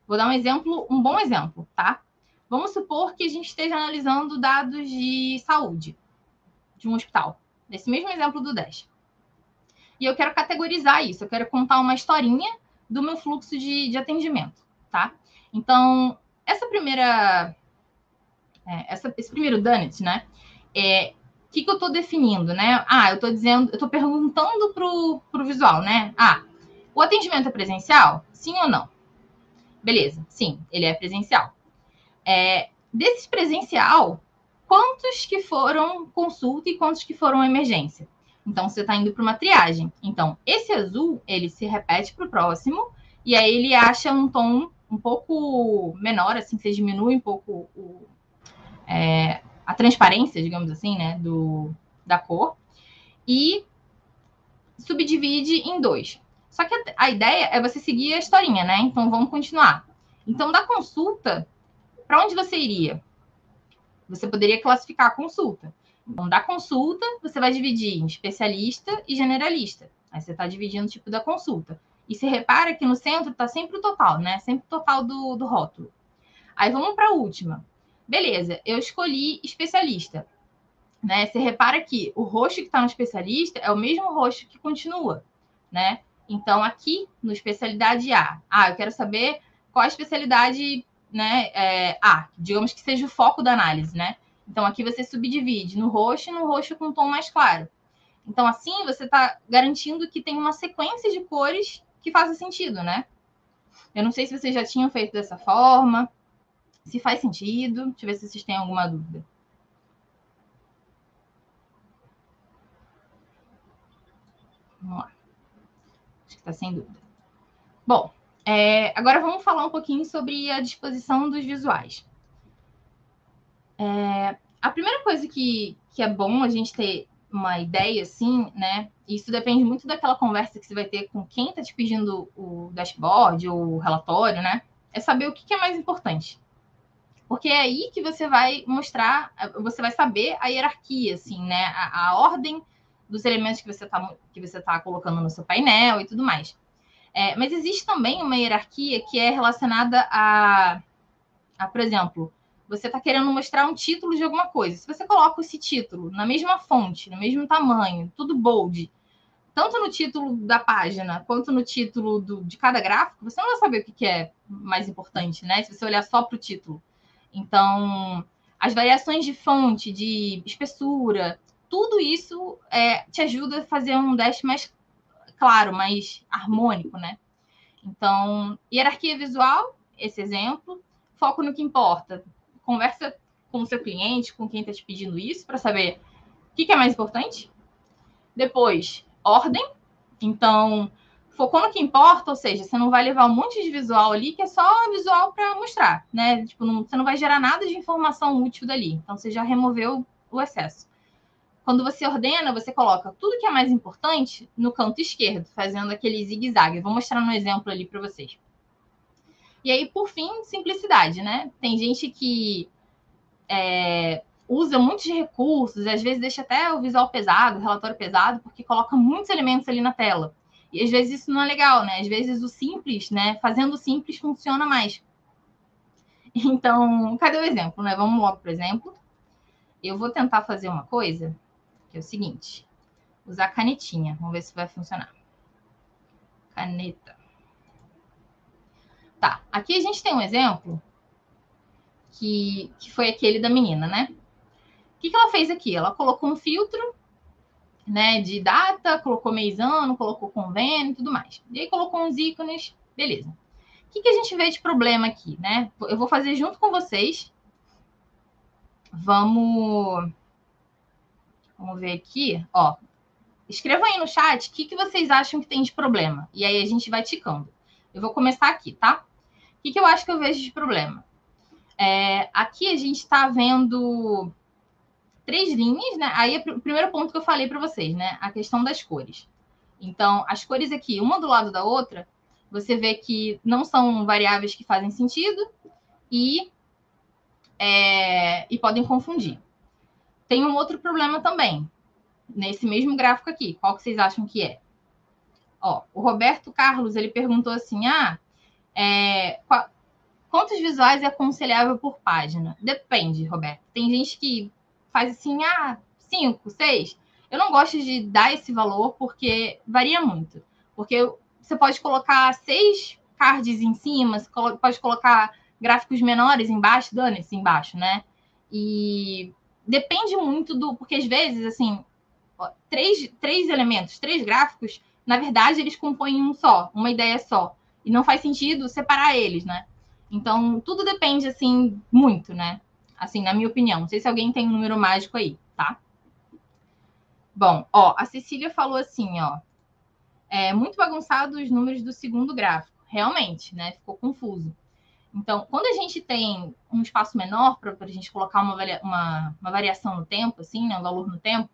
Vou dar um exemplo, um bom exemplo, tá? Vamos supor que a gente esteja analisando dados de saúde de um hospital, nesse mesmo exemplo do 10. E eu quero categorizar isso, eu quero contar uma historinha do meu fluxo de, de atendimento, tá? Então, essa primeira. É, essa, esse primeiro Dunnett, né? É, o que, que eu estou definindo, né? Ah, eu estou dizendo, eu estou perguntando para o visual, né? Ah, o atendimento é presencial? Sim ou não? Beleza, sim, ele é presencial. É, desses presencial, quantos que foram consulta e quantos que foram emergência? Então, você está indo para uma triagem. Então, esse azul, ele se repete para o próximo, e aí ele acha um tom um pouco menor, assim, você diminui um pouco o, é, a transparência, digamos assim, né, do, da cor, e subdivide em dois. Só que a, a ideia é você seguir a historinha, né? Então vamos continuar. Então, da consulta, para onde você iria? Você poderia classificar a consulta. Então, da consulta, você vai dividir em especialista e generalista. Aí você está dividindo o tipo da consulta. E se repara que no centro está sempre o total, né? Sempre o total do, do rótulo. Aí vamos para a última. Beleza, eu escolhi especialista. Né? Você repara que o roxo que está no especialista é o mesmo roxo que continua, né? Então, aqui no especialidade A, ah, eu quero saber qual a especialidade né, é, A, digamos que seja o foco da análise, né? Então, aqui você subdivide no roxo e no roxo com um tom mais claro. Então, assim, você está garantindo que tem uma sequência de cores que faça sentido, né? Eu não sei se vocês já tinham feito dessa forma, se faz sentido. Deixa eu ver se vocês têm alguma dúvida. Vamos lá que está sem dúvida. Bom, é, agora vamos falar um pouquinho sobre a disposição dos visuais. É, a primeira coisa que, que é bom a gente ter uma ideia, assim, né? Isso depende muito daquela conversa que você vai ter com quem está te pedindo o dashboard ou o relatório, né? é saber o que, que é mais importante. Porque é aí que você vai mostrar, você vai saber a hierarquia, assim, né? A, a ordem dos elementos que você está tá colocando no seu painel e tudo mais. É, mas existe também uma hierarquia que é relacionada a, a por exemplo, você está querendo mostrar um título de alguma coisa. Se você coloca esse título na mesma fonte, no mesmo tamanho, tudo bold, tanto no título da página quanto no título do, de cada gráfico, você não vai saber o que, que é mais importante, né? Se você olhar só para o título. Então, as variações de fonte, de espessura, tudo isso é, te ajuda a fazer um dash mais claro, mais harmônico, né? Então, hierarquia visual, esse exemplo, foco no que importa. Conversa com o seu cliente, com quem está te pedindo isso, para saber o que, que é mais importante. Depois, ordem. Então, focou no que importa, ou seja, você não vai levar um monte de visual ali que é só visual para mostrar, né? Tipo, não, você não vai gerar nada de informação útil dali. Então, você já removeu o excesso. Quando você ordena, você coloca tudo que é mais importante no canto esquerdo, fazendo aquele zigue-zague. Vou mostrar um exemplo ali para vocês. E aí, por fim, simplicidade, né? Tem gente que é, usa muitos recursos, às vezes deixa até o visual pesado, o relatório pesado, porque coloca muitos elementos ali na tela. E às vezes isso não é legal, né? Às vezes o simples, né? Fazendo o simples funciona mais. Então, cadê o exemplo, né? Vamos logo o exemplo. Eu vou tentar fazer uma coisa, que é o seguinte. Usar canetinha. Vamos ver se vai funcionar. Caneta. Tá, aqui a gente tem um exemplo que, que foi aquele da menina, né? que, que ela fez aqui? Ela colocou um filtro né, de data, colocou mês ano, colocou convênio e tudo mais. E aí colocou uns ícones, beleza. O que, que a gente vê de problema aqui, né? Eu vou fazer junto com vocês. Vamos. Vamos ver aqui, ó. Escreva aí no chat o que, que vocês acham que tem de problema. E aí a gente vai ticando. Eu vou começar aqui, tá? Que, que eu acho que eu vejo de problema? É, aqui a gente está vendo três linhas, né? Aí é o primeiro ponto que eu falei para vocês, né? A questão das cores. Então, as cores aqui, uma do lado da outra, você vê que não são variáveis que fazem sentido e, é, e podem confundir. Tem um outro problema também, nesse mesmo gráfico aqui. Qual que vocês acham que é? Ó, o Roberto Carlos, ele perguntou assim, ah, é, quantos visuais é aconselhável por página? Depende, Roberto. Tem gente que faz assim, ah, cinco, seis. Eu não gosto de dar esse valor porque varia muito. Porque você pode colocar seis cards em cima, você pode colocar gráficos menores embaixo, dane-se embaixo, né? E depende muito do. Porque às vezes, assim, três, três elementos, três gráficos, na verdade, eles compõem um só, uma ideia só. E não faz sentido separar eles, né? Então, tudo depende, assim, muito, né? assim, na minha opinião. Não sei se alguém tem um número mágico aí, tá? Bom, ó, a Cecília falou assim, ó. É muito bagunçado os números do segundo gráfico. Realmente, né? Ficou confuso. Então, quando a gente tem um espaço menor para a gente colocar uma, uma, uma, variação no tempo, assim, né? Um valor no tempo,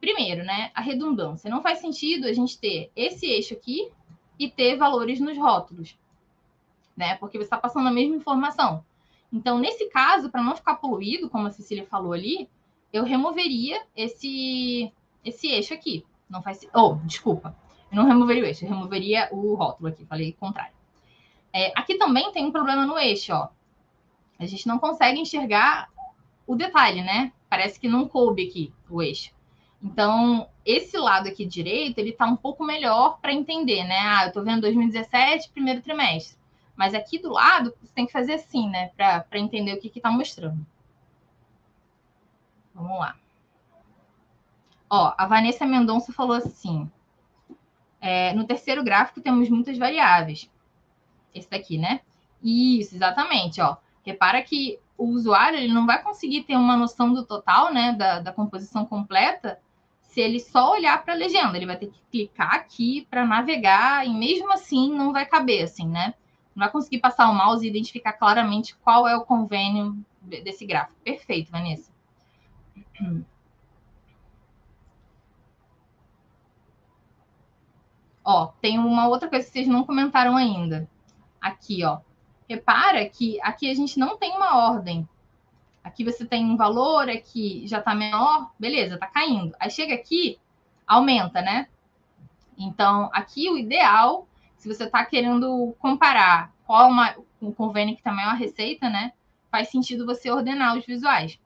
primeiro, né? A redundância. Não faz sentido a gente ter esse eixo aqui e ter valores nos rótulos, né? Porque você está passando a mesma informação. Então, nesse caso, para não ficar poluído, como a Cecília falou ali, eu removeria esse, esse eixo aqui. Não faz. Oh, desculpa. Eu não removeria o eixo, eu removeria o rótulo aqui, falei contrário. É, aqui também tem um problema no eixo, ó. A gente não consegue enxergar o detalhe, né? Parece que não coube aqui o eixo. Então, esse lado aqui direito, ele tá um pouco melhor para entender, né? Ah, eu tô vendo 2017, primeiro trimestre. Mas aqui do lado, você tem que fazer assim, né? Para entender o que está mostrando. Vamos lá. Ó, a Vanessa Mendonça falou assim. É, no terceiro gráfico temos muitas variáveis. Esse daqui, né? Isso, exatamente, ó. Repara que o usuário ele não vai conseguir ter uma noção do total, né, da, da composição completa, se ele só olhar para a legenda. Ele vai ter que clicar aqui para navegar e mesmo assim não vai caber, assim, né? não vai conseguir passar o mouse e identificar claramente qual é o convênio desse gráfico. Perfeito, Vanessa. Ó, tem uma outra coisa que vocês não comentaram ainda. Aqui, ó. repara que aqui a gente não tem uma ordem. Aqui você tem um valor, aqui já está menor, beleza, está caindo. Aí chega aqui, aumenta, né? Então, aqui o ideal, se você está querendo comparar qual uma, um convênio que está maior receita, né? Faz sentido você ordenar os visuais.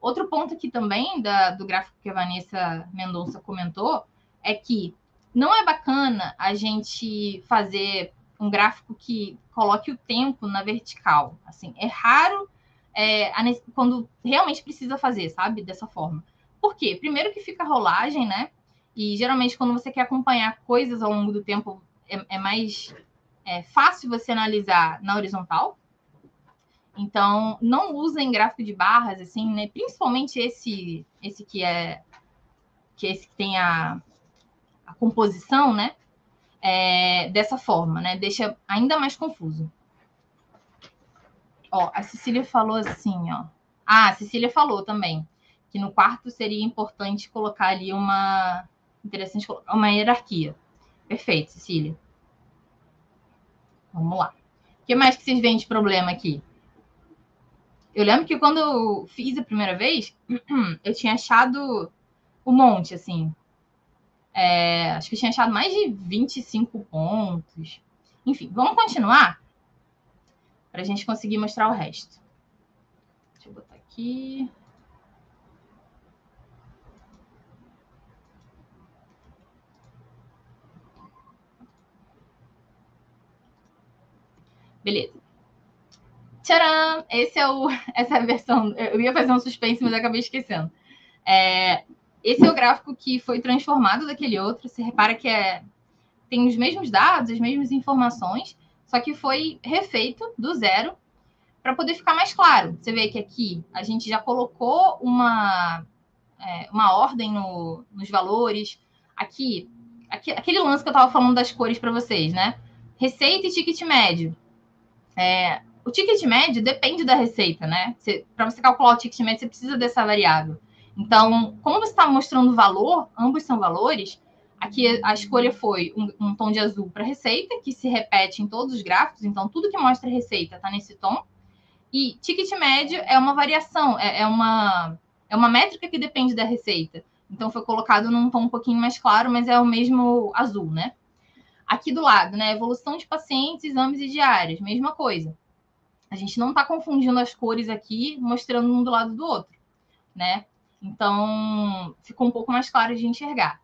Outro ponto aqui também da, do gráfico que a Vanessa Mendonça comentou é que não é bacana a gente fazer um gráfico que coloque o tempo na vertical. Assim, é raro é, quando realmente precisa fazer, sabe? Dessa forma. Por quê? Primeiro que fica rolagem, né? E geralmente quando você quer acompanhar coisas ao longo do tempo, é, é mais é, fácil você analisar na horizontal. Então, não usem gráfico de barras, assim, né? Principalmente esse, esse que é que é esse que tem a, a composição, né? É, dessa forma, né? Deixa ainda mais confuso. Ó, a Cecília falou assim, ó. Ah, a Cecília falou também que no quarto seria importante colocar ali uma interessante uma hierarquia. Perfeito, Cecília. Vamos lá. O que mais que vocês veem de problema aqui? Eu lembro que quando eu fiz a primeira vez, eu tinha achado um monte, assim. É, acho que eu tinha achado mais de 25 pontos. Enfim, vamos continuar para a gente conseguir mostrar o resto. Deixa eu botar aqui. Beleza. Tcharam! Esse é o, essa é a versão. Eu ia fazer um suspense, mas acabei esquecendo. É, esse é o gráfico que foi transformado daquele outro. Você repara que é, tem os mesmos dados, as mesmas informações, só que foi refeito do zero para poder ficar mais claro. Você vê que aqui a gente já colocou uma, é, uma ordem no, nos valores. Aqui, aqui, aquele lance que eu estava falando das cores para vocês, né? Receita e ticket médio. É, o ticket médio depende da receita, né? Para você calcular o ticket médio, você precisa dessa variável. Então, como você está mostrando valor, ambos são valores, aqui a escolha foi um, um tom de azul para receita, que se repete em todos os gráficos, então tudo que mostra receita está nesse tom. E ticket médio é uma variação, é, é, uma, é uma métrica que depende da receita. Então foi colocado num tom um pouquinho mais claro, mas é o mesmo azul, né? Aqui do lado, né? Evolução de pacientes, exames e diárias, mesma coisa. A gente não está confundindo as cores aqui, mostrando um do lado do outro, né? Então, ficou um pouco mais claro de enxergar.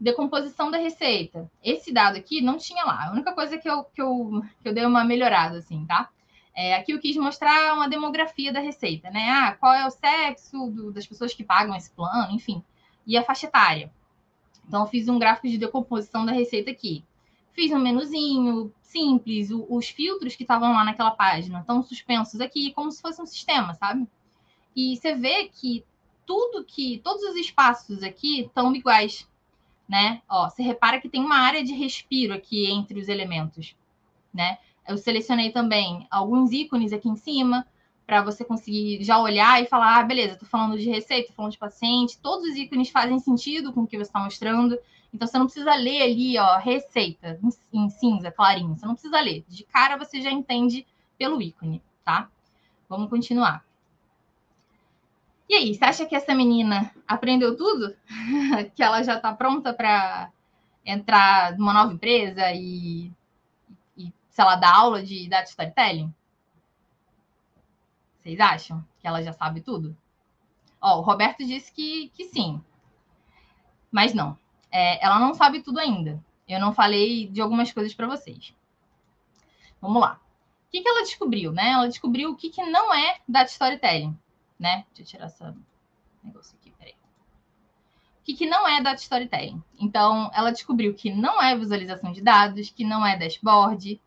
Decomposição da receita. Esse dado aqui não tinha lá. A única coisa que eu, que eu, que eu dei uma melhorada, assim, tá? É, aqui eu quis mostrar uma demografia da receita, né? Ah, qual é o sexo do, das pessoas que pagam esse plano, enfim. E a faixa etária. Então, eu fiz um gráfico de decomposição da receita aqui. Fiz um menuzinho simples, o, os filtros que estavam lá naquela página estão suspensos aqui, como se fosse um sistema, sabe? E você vê que tudo que, todos os espaços aqui estão iguais, né? Ó, você repara que tem uma área de respiro aqui entre os elementos, né? Eu selecionei também alguns ícones aqui em cima para você conseguir já olhar e falar, ah, beleza, estou falando de receita, estou falando de paciente, todos os ícones fazem sentido com o que você está mostrando. Então você não precisa ler ali, ó, receita em, cinza, clarinho. Você não precisa ler. De cara você já entende pelo ícone, tá? Vamos continuar. E aí, você acha que essa menina aprendeu tudo? que ela já está pronta para entrar numa nova empresa e, e, sei lá, dar aula de data storytelling? Vocês acham que ela já sabe tudo? Ó, o Roberto disse que, que sim. Mas não é, ela não sabe tudo ainda. Eu não falei de algumas coisas para vocês. Vamos lá. O que, que ela descobriu, né? Ela descobriu o que, que não é data storytelling, né? Deixa eu tirar esse negócio aqui, peraí. O que, que não é data storytelling? Então, ela descobriu que não é visualização de dados, que não é dashboard,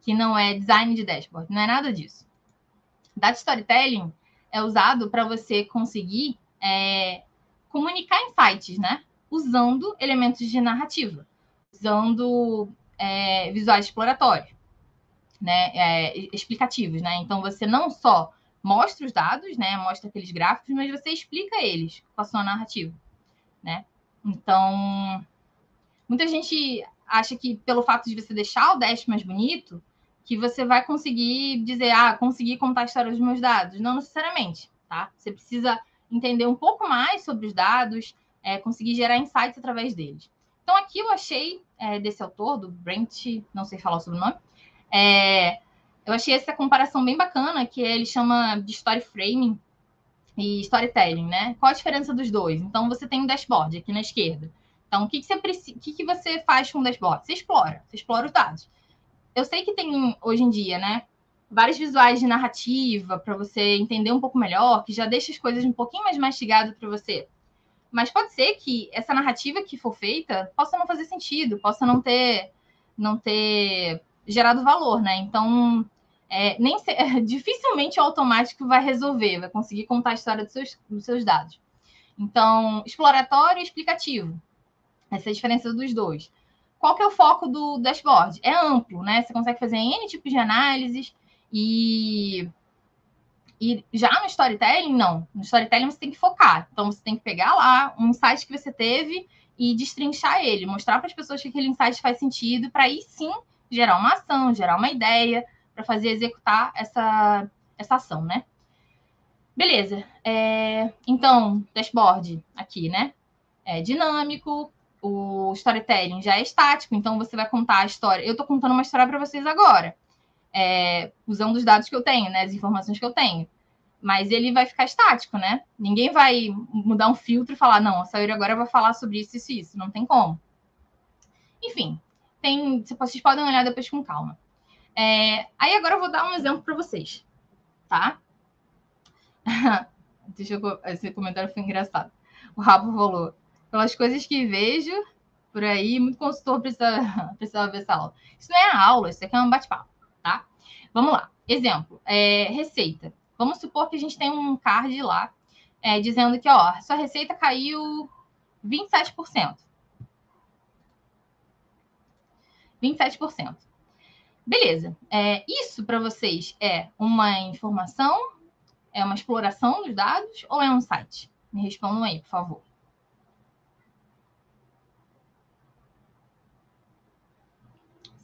que não é design de dashboard, não é nada disso. Data storytelling é usado para você conseguir é, comunicar insights, né? usando elementos de narrativa, usando é, visuais exploratórios, né, é, explicativos, né? Então você não só mostra os dados, né, mostra aqueles gráficos, mas você explica eles com a sua narrativa, né? Então, muita gente acha que pelo fato de você deixar o dash mais bonito, que você vai conseguir dizer, ah, consegui contar a história dos meus dados. Não necessariamente, tá? Você precisa entender um pouco mais sobre os dados, é, conseguir gerar insights através deles. Então, aqui eu achei é, desse autor, do Brent, não sei falar o sobrenome, é, eu achei essa comparação bem bacana, que ele chama de story framing e storytelling, né? Qual a diferença dos dois? Então, você tem um dashboard aqui na esquerda. Então, o que, que você que, que você faz com o dashboard? Você explora, você explora os dados eu sei que tem hoje em dia, né? Vários visuais de narrativa para você entender um pouco melhor, que já deixa as coisas um pouquinho mais mastigadas para você. Mas pode ser que essa narrativa que for feita possa não fazer sentido, possa não ter, não ter gerado valor, né? Então, é, nem se, dificilmente o automático vai resolver, vai conseguir contar a história dos seus, dos seus dados. Então, exploratório e explicativo. Essa é a diferença dos dois qual que é o foco do dashboard? É amplo, né? Você consegue fazer N tipos de análises e, e já no storytelling, não. No storytelling você tem que focar. Então, você tem que pegar lá um insight que você teve e destrinchar ele, mostrar para as pessoas que aquele insight faz sentido, para aí sim gerar uma ação, gerar uma ideia, para fazer executar essa, essa ação, né? Beleza. É, então, dashboard aqui, né? É dinâmico, o storytelling já é estático, então você vai contar a história. Eu estou contando uma história para vocês agora, é, usando os dados que eu tenho, né, as informações que eu tenho. Mas ele vai ficar estático, né? Ninguém vai mudar um filtro e falar, não, a Sayuri agora vai falar sobre isso, isso e isso. Não tem como. Enfim, tem, vocês podem olhar depois com calma. É, aí agora eu vou dar um exemplo para vocês, tá? Deixa eu, esse comentário foi engraçado. O Rabo falou: pelas coisas que vejo por aí, muito consultor precisa, precisa ver essa aula. Isso não é aula, isso aqui é um bate-papo, tá? Vamos lá. Exemplo, é, receita. Vamos supor que a gente tem um card lá é, dizendo que, ó, sua receita caiu 27%. 27%. Beleza. É, isso para vocês é uma informação, é uma exploração dos dados ou é um site? Me respondam aí, por favor.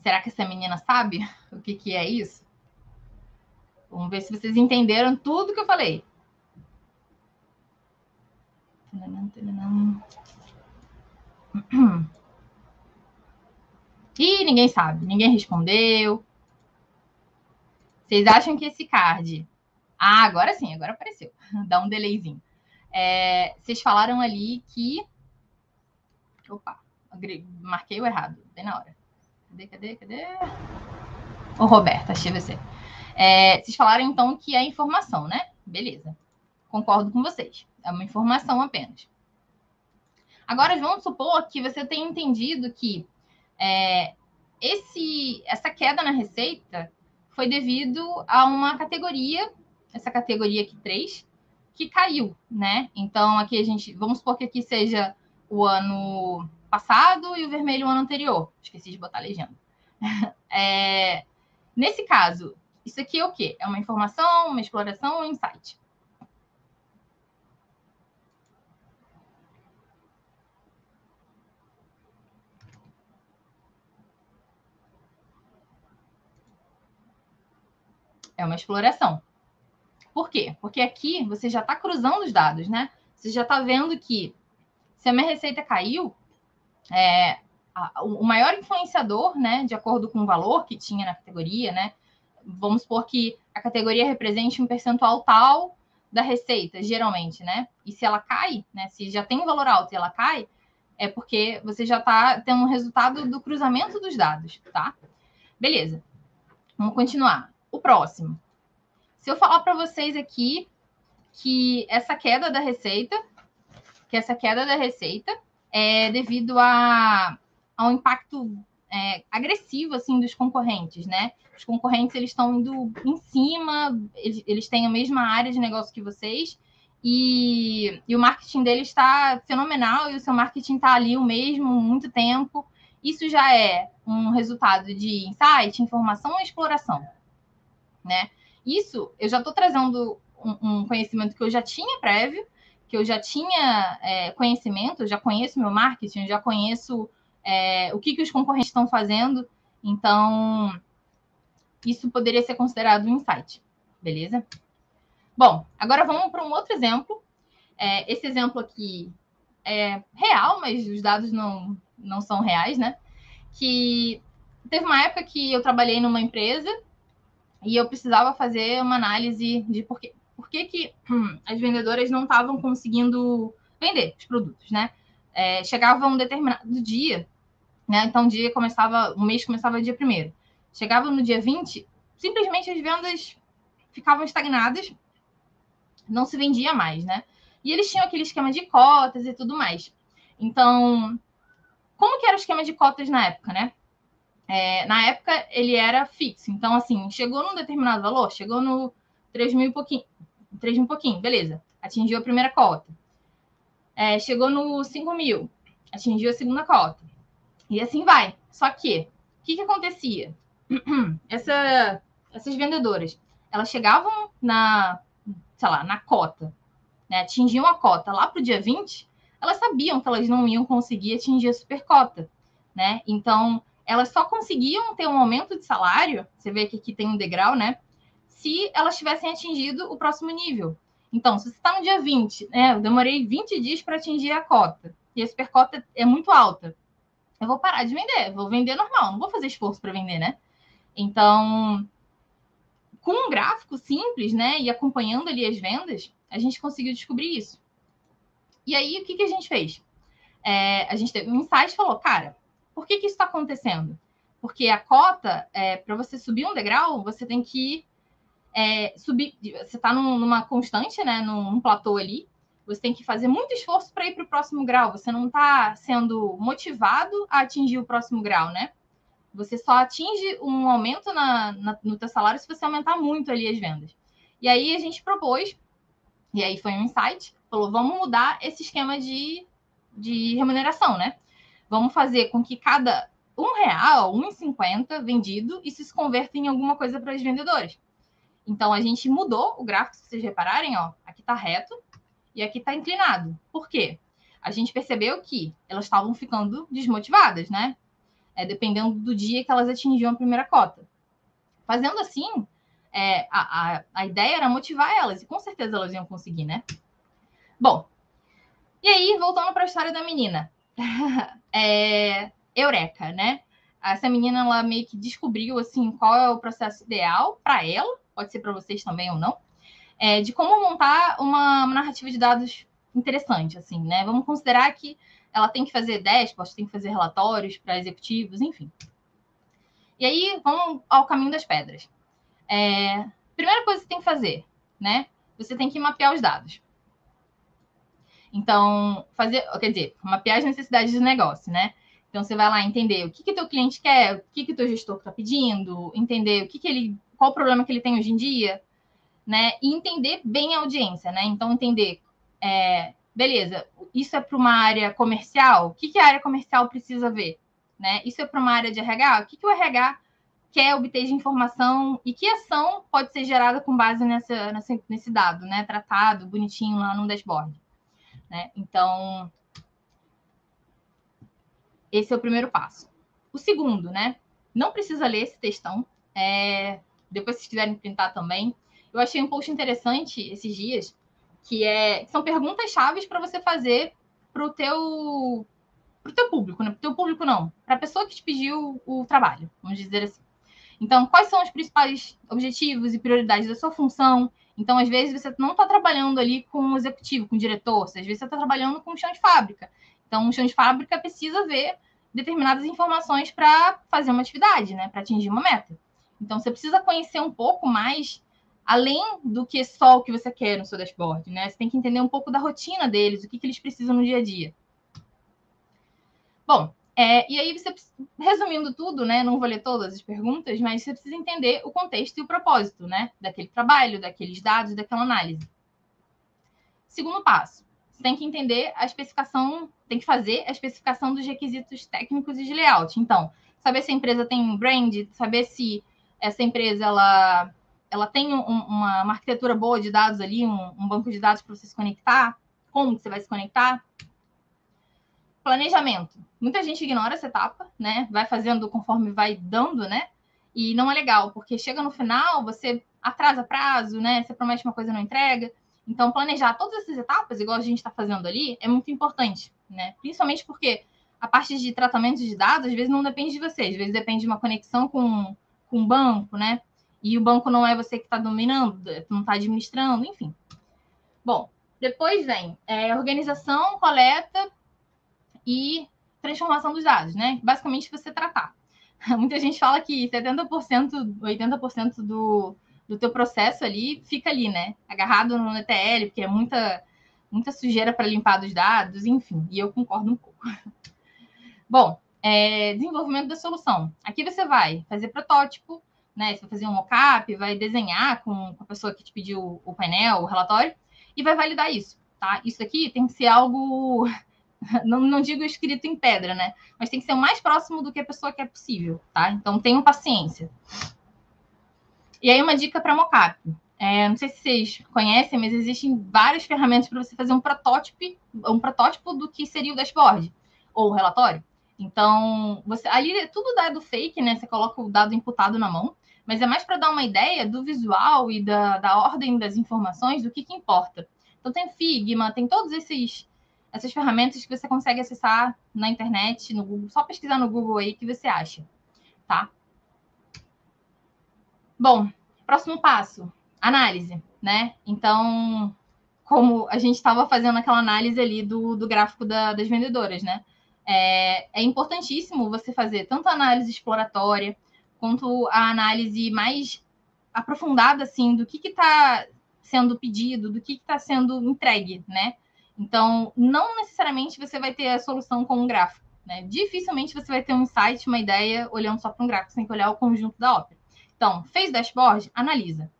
Será que essa menina sabe o que, que é isso? Vamos ver se vocês entenderam tudo que eu falei. Ih, ninguém sabe, ninguém respondeu. Vocês acham que esse card. Ah, agora sim, agora apareceu. Dá um delayzinho. É, vocês falaram ali que. Opa, marquei o errado, bem na hora. Cadê, cadê, cadê? Ô, Roberta, achei você. É, vocês falaram então que é informação, né? Beleza. Concordo com vocês. É uma informação apenas. Agora, vamos supor que você tenha entendido que é, esse, essa queda na receita foi devido a uma categoria, essa categoria aqui 3, que caiu, né? Então, aqui a gente, vamos supor que aqui seja o ano passado e o vermelho o ano anterior. Esqueci de botar a legenda. É, nesse caso, isso aqui é o quê? É uma informação, uma exploração um insight? É uma exploração. Por quê? Porque aqui você já está cruzando os dados, né? Você já está vendo que se a minha receita caiu, é, a, o maior influenciador, né, de acordo com o valor que tinha na categoria, né, vamos supor que a categoria represente um percentual tal da receita, geralmente, né? E se ela cai, né, se já tem um valor alto e ela cai, é porque você já está tendo um resultado do cruzamento dos dados, tá? Beleza. Vamos continuar. O próximo. Se eu falar para vocês aqui que essa queda da receita, que essa queda da receita é, devido a, a um impacto é, agressivo assim dos concorrentes, né? Os concorrentes eles estão indo em cima, eles, eles têm a mesma área de negócio que vocês e, e o marketing deles está fenomenal e o seu marketing está ali o mesmo muito tempo. Isso já é um resultado de insight, informação e exploração, né? Isso eu já estou trazendo um, um conhecimento que eu já tinha prévio que eu já tinha é, conhecimento, já conheço meu marketing, já conheço é, o que, que os concorrentes estão fazendo. Então, isso poderia ser considerado um insight, beleza? Bom, agora vamos para um outro exemplo. É, esse exemplo aqui é real, mas os dados não, não são reais, né? Que teve uma época que eu trabalhei numa empresa e eu precisava fazer uma análise de por que, por que, que hum, as vendedoras não estavam conseguindo vender os produtos, né? É, chegava um determinado dia, né? Então, o dia começava, o mês começava dia primeiro. Chegava no dia 20, simplesmente as vendas ficavam estagnadas, não se vendia mais, né? E eles tinham aquele esquema de cotas e tudo mais. Então, como que era o esquema de cotas na época, né? É, na época, ele era fixo. Então, assim, chegou num determinado valor, chegou no 3 mil e pouquinho, 3 mil e pouquinho, beleza. Atingiu a primeira cota. É, chegou no 5 mil, atingiu a segunda cota. E assim vai. Só que, o que, que acontecia? Essa, essas vendedoras, elas chegavam na, sei lá, na cota né, atingiam a cota lá para o dia 20, elas sabiam que elas não iam conseguir atingir a supercota, né? Então, elas só conseguiam ter um aumento de salário, você vê que aqui tem um degrau, né? Se elas tivessem atingido o próximo nível. Então, se você está no dia 20, né? Eu demorei 20 dias para atingir a cota, e a supercota é muito alta. Eu vou parar de vender, vou vender normal, não vou fazer esforço para vender, né? Então, com um gráfico simples, né? E acompanhando ali as vendas, a gente conseguiu descobrir isso. E aí, o que, que a gente fez? É, a gente teve um insight e falou, cara, por que, que isso está acontecendo? Porque a cota, é, para você subir um degrau, você tem que é, subir. Você está num, numa constante, né? Num, num platô ali. Você tem que fazer muito esforço para ir para o próximo grau. Você não está sendo motivado a atingir o próximo grau, né? Você só atinge um aumento na, na, no teu salário se você aumentar muito ali as vendas. E aí a gente propôs e aí foi um insight, falou, vamos mudar esse esquema de, de remuneração, né? Vamos fazer com que cada um real, um cinquenta vendido, isso se converta em alguma coisa para os vendedores. Então a gente mudou o gráfico, se vocês repararem, ó, aqui está reto e aqui está inclinado. Por quê? A gente percebeu que elas estavam ficando desmotivadas, né? É, dependendo do dia que elas atingiam a primeira cota. Fazendo assim, é, a, a, a ideia era motivar elas, e com certeza elas iam conseguir, né? Bom, e aí, voltando para a história da menina. é, Eureka, né? Essa menina, ela meio que descobriu, assim, qual é o processo ideal para ela, pode ser para vocês também ou não, é, de como montar uma, uma narrativa de dados interessante, assim, né? Vamos considerar que ela tem que fazer dashboards, tem que fazer relatórios para executivos, enfim. E aí, vamos ao caminho das pedras. É, primeira coisa que você tem que fazer, né? Você tem que mapear os dados. Então, fazer, quer dizer, mapear as necessidades do negócio, né? Então, você vai lá entender o que, que teu cliente quer, o que, que teu gestor está pedindo, entender o que, que ele, qual o problema que ele tem hoje em dia, né? E entender bem a audiência, né? Então, entender, é, beleza, isso é para uma área comercial, o que, que a área comercial precisa ver, né? Isso é para uma área de RH, o que, que o RH quer obter de informação e que ação pode ser gerada com base nessa, nessa, nesse dado, né? Tratado, bonitinho lá no dashboard. Né? Então, esse é o primeiro passo. O segundo, né? Não precisa ler esse textão. É... Depois, se quiserem printar também. Eu achei um post interessante esses dias, que é são perguntas chaves para você fazer para o teu para o teu público, né? Para o teu público não, para a pessoa que te pediu o trabalho, vamos dizer assim. Então, quais são os principais objetivos e prioridades da sua função? Então, às vezes, você não está trabalhando ali com o executivo, com o diretor, às vezes você está trabalhando com o chão de fábrica. Então, o chão de fábrica precisa ver determinadas informações para fazer uma atividade, né? Para atingir uma meta. Então, você precisa conhecer um pouco mais além do que só o que você quer no seu dashboard, né? Você tem que entender um pouco da rotina deles, o que, que eles precisam no dia a dia. Bom, é, e aí você, resumindo tudo, né? Não vou ler todas as perguntas, mas você precisa entender o contexto e o propósito, né? Daquele trabalho, daqueles dados, daquela análise. Segundo passo, você tem que entender a especificação, tem que fazer a especificação dos requisitos técnicos e de layout. Então, saber se a empresa tem um brand, saber se essa empresa ela, ela tem um, uma, uma, arquitetura boa de dados ali, um, um banco de dados para você se conectar, como você vai se conectar, Planejamento. Muita gente ignora essa etapa, né? Vai fazendo conforme vai dando, né? E não é legal, porque chega no final, você atrasa prazo, né? Você promete uma coisa e não entrega. Então, planejar todas essas etapas, igual a gente está fazendo ali, é muito importante, né? Principalmente porque a parte de tratamento de dados, às vezes, não depende de você, às vezes depende de uma conexão com, com um banco, né? E o banco não é você que está dominando, não está administrando, enfim. Bom, depois vem é, organização, coleta e transformação dos dados, né? Basicamente, você tratar. Muita gente fala que 70%, 80% do, do teu processo ali fica ali, né? Agarrado no ETL, porque é muita, muita sujeira para limpar dos dados, enfim. E eu concordo um pouco. Bom, é, desenvolvimento da solução. Aqui você vai fazer protótipo, né? Você vai fazer um mockup, vai desenhar com, a pessoa que te pediu o painel, o relatório, e vai validar isso, tá? Isso aqui tem que ser algo, não, não digo escrito em pedra, né? Mas tem que ser o mais próximo do que a pessoa quer possível, tá? Então tenham paciência. E aí, uma dica para mockup. É, não sei se vocês conhecem, mas existem várias ferramentas para você fazer um protótipo, um protótipo do que seria o dashboard ou o relatório. Então, você ali é tudo dado fake, né? Você coloca o dado imputado na mão, mas é mais para dar uma ideia do visual e da, da ordem das informações, do que, que importa. Então, tem Figma, tem todos esses essas ferramentas que você consegue acessar na internet, no Google, só pesquisar no Google aí que você acha, tá? Bom, próximo passo, análise, né? Então, como a gente estava fazendo aquela análise ali do, do gráfico da, das vendedoras, né? É, é, importantíssimo você fazer tanto a análise exploratória quanto a análise mais aprofundada, assim, do que está sendo pedido, do que está sendo entregue, né? Então, não necessariamente você vai ter a solução com um gráfico, né? Dificilmente você vai ter um insight, uma ideia, olhando só para um gráfico, sem olhar o conjunto da ópera. Então, fez dashboard? Analisa.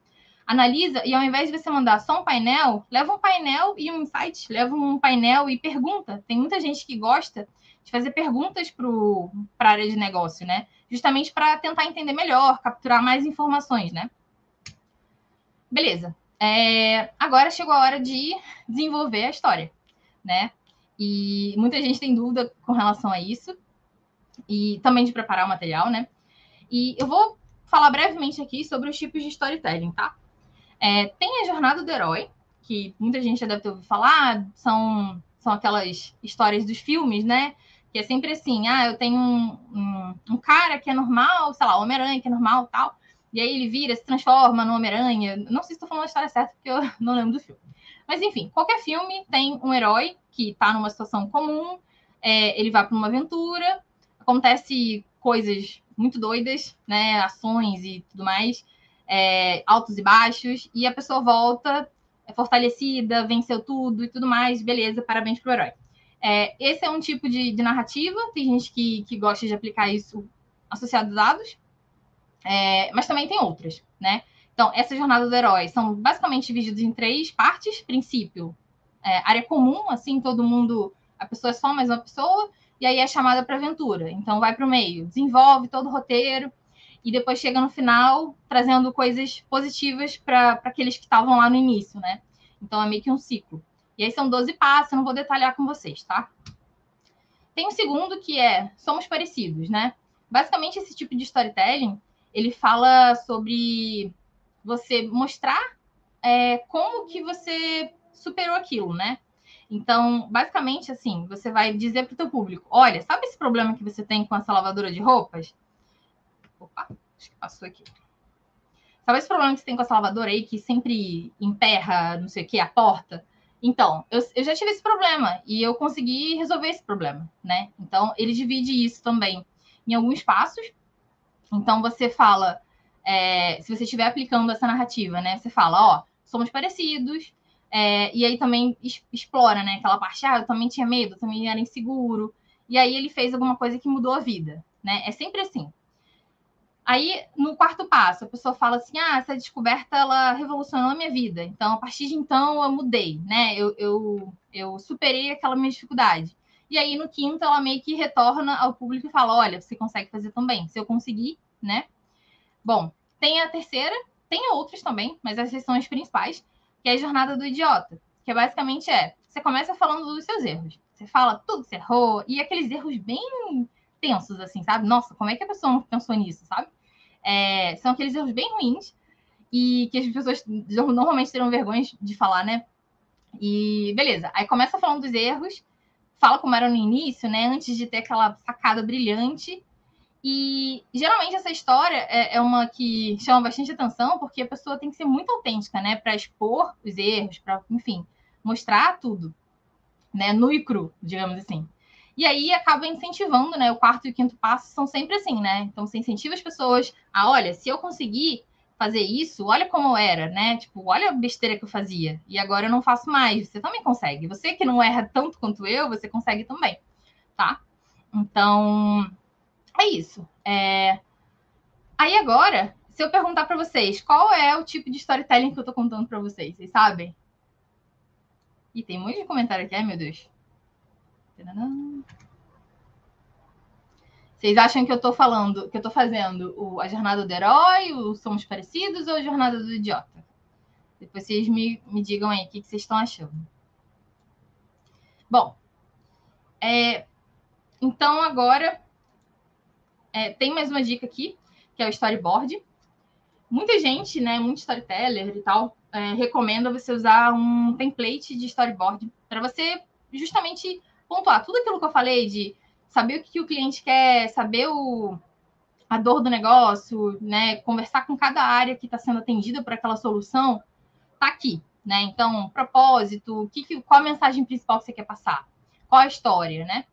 Analisa e ao invés de você mandar só um painel, leva um painel e um insight, leva um painel e pergunta. Tem muita gente que gosta de fazer perguntas para a área de negócio, né? Justamente para tentar entender melhor, capturar mais informações, né? Beleza. É, agora chegou a hora de desenvolver a história, né? E muita gente tem dúvida com relação a isso. E também de preparar o material, né? E eu vou falar brevemente aqui sobre os tipos de storytelling, tá? É, tem a jornada do herói, que muita gente já deve ter ouvido falar, são, são aquelas histórias dos filmes, né? Que é sempre assim, ah, eu tenho um, um, um cara que é normal, sei lá, Homem-Aranha que é normal tal, e aí ele vira, se transforma no Homem-Aranha. Não sei se estou falando a história certa, porque eu não lembro do filme. Mas enfim, qualquer filme tem um herói que está numa situação comum, é, ele vai para uma aventura, acontece coisas muito doidas, né? Ações e tudo mais, é, altos e baixos, e a pessoa volta é fortalecida, venceu tudo e tudo mais, beleza, parabéns pro herói. É, esse é um tipo de, de, narrativa, tem gente que, que gosta de aplicar isso associado a dados, é, mas também tem outras, né? Então, essa jornada do herói são basicamente divididas em três partes. Princípio, é, área comum, assim, todo mundo, a pessoa é só mais uma pessoa, e aí é chamada para aventura. Então vai para o meio, desenvolve todo o roteiro e depois chega no final trazendo coisas positivas para aqueles que estavam lá no início, né? Então é meio que um ciclo. E aí são 12 passos, eu não vou detalhar com vocês, tá? Tem o um segundo que é somos parecidos, né? Basicamente esse tipo de storytelling, ele fala sobre você mostrar é, como que você superou aquilo, né? Então, basicamente, assim, você vai dizer para o teu público: olha, sabe esse problema que você tem com essa lavadora de roupas? Opa, acho que passou aqui. Sabe esse problema que você tem com essa lavadora aí que sempre emperra, não sei o que, a porta? Então, eu, eu já tive esse problema e eu consegui resolver esse problema, né? Então, ele divide isso também em alguns passos. Então, você fala, é, se você estiver aplicando essa narrativa, né? Você fala, ó, somos parecidos, é, e aí também explora, né? Aquela parte, ah, eu também tinha medo, eu também era inseguro. E aí ele fez alguma coisa que mudou a vida, né? É sempre assim. Aí, no quarto passo, a pessoa fala assim: ah, essa descoberta ela revolucionou a minha vida. Então, a partir de então, eu mudei, né? Eu, eu, eu superei aquela minha dificuldade. E aí, no quinto, ela meio que retorna ao público e fala: olha, você consegue fazer também. Se eu conseguir, né? Bom, tem a terceira, tem outras também, mas essas são as principais que é a jornada do idiota, que basicamente é, você começa falando dos seus erros. Você fala tudo que você errou, e aqueles erros bem tensos, assim, sabe? Nossa, como é que a pessoa não pensou nisso, sabe? é, são aqueles erros bem ruins e que as pessoas normalmente terão vergonha de falar, né? E beleza, aí começa falando dos erros, fala como era no início, né? Antes de ter aquela sacada brilhante. E geralmente essa história é, é uma que chama bastante atenção, porque a pessoa tem que ser muito autêntica, né? Para expor os erros, para, enfim, mostrar tudo, né? Nu e cru, digamos assim. E aí acaba incentivando, né? O quarto e o quinto passo são sempre assim, né? Então você incentiva as pessoas a, olha, se eu conseguir fazer isso, olha como eu era, né? Tipo, olha a besteira que eu fazia. E agora eu não faço mais. Você também consegue. Você que não erra tanto quanto eu, você consegue também, tá? Então, é isso. É... Aí agora, se eu perguntar para vocês, qual é o tipo de storytelling que eu tô contando para vocês? Vocês sabem? E tem monte de comentário aqui, ai meu Deus. Vocês acham que eu tô falando, que eu tô fazendo o, a jornada do herói, o Somos Parecidos ou a jornada do idiota? Depois vocês me, me digam aí o que, que vocês estão achando. Bom, é, então agora é, tem mais uma dica aqui, que é o storyboard. Muita gente, né, muito storyteller e tal, é, recomenda você usar um template de storyboard para você justamente pontuar tudo aquilo que eu falei de saber o que o cliente quer, saber o, a dor do negócio, né? Conversar com cada área que está sendo atendida por aquela solução, tá aqui, né? Então, propósito, que, qual a mensagem principal que você quer passar? Qual a história, né?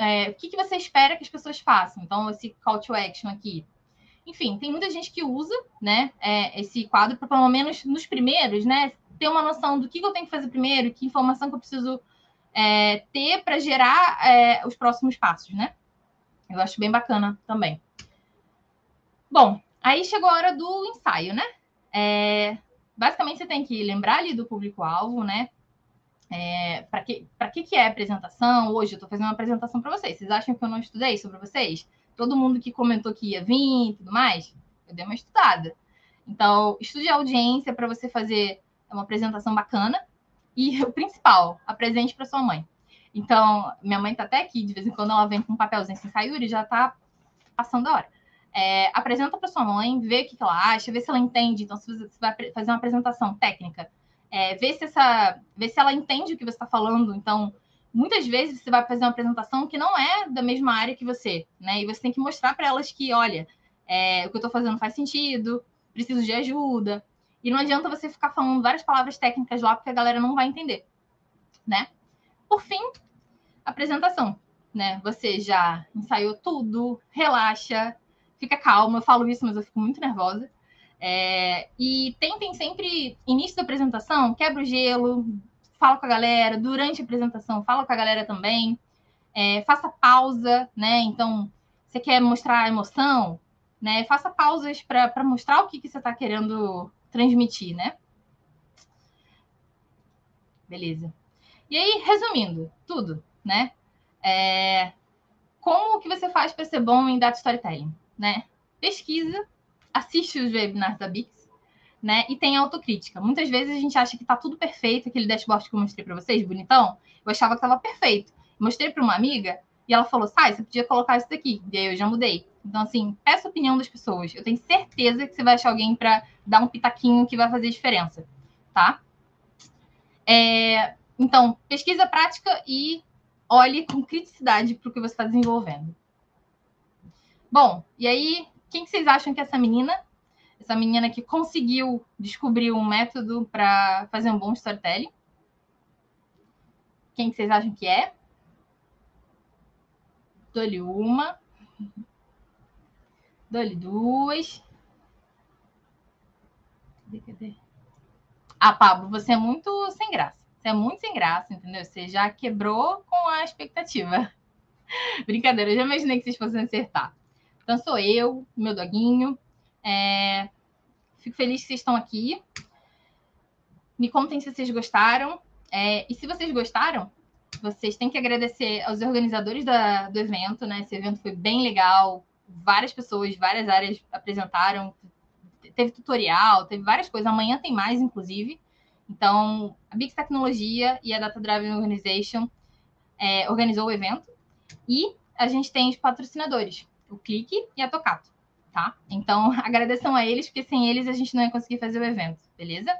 É, o que, que você espera que as pessoas façam? Então, esse call to action aqui. Enfim, tem muita gente que usa, né, é, esse quadro para pelo menos nos primeiros, né, ter uma noção do que, que eu tenho que fazer primeiro, que informação que eu preciso é, ter para gerar é, os próximos passos, né? Eu acho bem bacana também. Bom, aí chegou a hora do ensaio, né? É, basicamente, você tem que lembrar ali do público-alvo, né? É, para que, que, que é apresentação? Hoje eu estou fazendo uma apresentação para vocês. Vocês acham que eu não estudei sobre vocês? Todo mundo que comentou que ia vir e tudo mais, eu dei uma estudada. Então, estude a audiência para você fazer uma apresentação bacana. E o principal, apresente para sua mãe. Então, minha mãe tá até aqui, de vez em quando ela vem com um papelzinho sem sair e já tá passando a hora. É, apresenta para sua mãe, vê o que, que, ela acha, vê se ela entende. Então, se você vai fazer uma apresentação técnica, é, vê, se essa, vê se ela entende o que você está falando. Então, muitas vezes você vai fazer uma apresentação que não é da mesma área que você, né? E você tem que mostrar para elas que, olha, é, o que eu estou fazendo faz sentido, preciso de ajuda. E não adianta você ficar falando várias palavras técnicas lá, porque a galera não vai entender, né? Por fim, apresentação, né? Você já ensaiou tudo, relaxa, fica calma. Eu falo isso, mas eu fico muito nervosa. É, e tentem sempre, início da apresentação, quebra o gelo, fala com a galera, durante a apresentação, fala com a galera também. É, faça pausa, né? Então, você quer mostrar emoção, né? Faça pausas para mostrar o que, que você está querendo transmitir, né? Beleza. E aí, resumindo tudo, né? É, como que você faz para ser bom em data storytelling, né? Pesquisa, assiste os webinars da Bix, né? E tem autocrítica. Muitas vezes a gente acha que tá tudo perfeito, aquele dashboard que eu mostrei para vocês, bonitão. Eu achava que estava perfeito. Mostrei para uma amiga e ela falou: "Sai, você podia colocar isso daqui". E aí eu já mudei. Então, assim, peça a opinião das pessoas. Eu tenho certeza que você vai achar alguém para dar um pitaquinho que vai fazer diferença, tá? É, então, pesquisa prática e olhe com criticidade para o que você está desenvolvendo. Bom, e aí, quem que vocês acham que é essa menina? Essa menina que conseguiu descobrir um método para fazer um bom storytelling? Quem que vocês acham que é? Dou-lhe uma. Dou-lhe duas. Cadê, cadê? Ah, Pablo, você é muito sem graça. Você é muito sem graça, entendeu? Você já quebrou com a expectativa. Brincadeira, eu já imaginei que vocês fossem acertar. Então, sou eu, meu doguinho. É... Fico feliz que vocês estão aqui. Me contem se vocês gostaram. É... E se vocês gostaram, vocês têm que agradecer aos organizadores da, do evento, né? Esse evento foi bem legal, várias pessoas, várias áreas apresentaram, teve tutorial, teve várias coisas. Amanhã tem mais, inclusive. Então, a Bix Tecnologia e a Data Driven Organization é, organizou o evento. E a gente tem os patrocinadores, o Clique e a Tocato. tá? Então, agradeçam a eles, porque sem eles a gente não ia conseguir fazer o evento, beleza?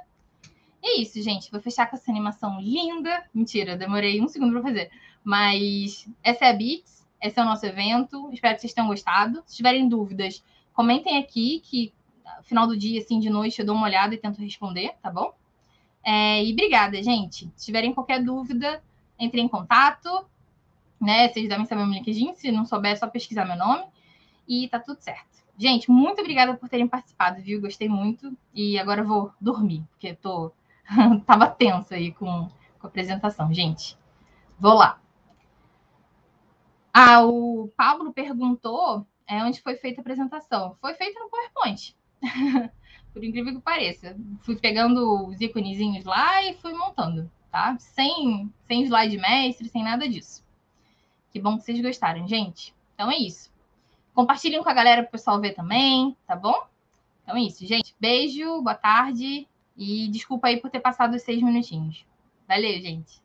E é isso, gente. Vou fechar com essa animação linda. Mentira, demorei um segundo para fazer. Mas essa é a Beats, esse é o nosso evento. Espero que vocês tenham gostado. Se tiverem dúvidas, comentem aqui, que no final do dia, assim, de noite, eu dou uma olhada e tento responder, tá bom? É, e obrigada, gente. Se tiverem qualquer dúvida, entrem em contato. Né? Vocês devem saber meu LinkedIn. Se não souber, é só pesquisar meu nome. E tá tudo certo. Gente, muito obrigada por terem participado, viu? Gostei muito. E agora eu vou dormir, porque tô Tava tensa aí com, com a apresentação, gente. Vou lá. Ah, o Pablo perguntou é, onde foi feita a apresentação. Foi feita no PowerPoint. Por incrível que pareça. Fui pegando os íconezinhos lá e fui montando, tá? Sem, sem slide mestre, sem nada disso. Que bom que vocês gostaram, gente. Então é isso. Compartilhem com a galera para o pessoal ver também, tá bom? Então é isso, gente. Beijo, boa tarde e desculpa aí por ter passado os seis minutinhos. Valeu, gente.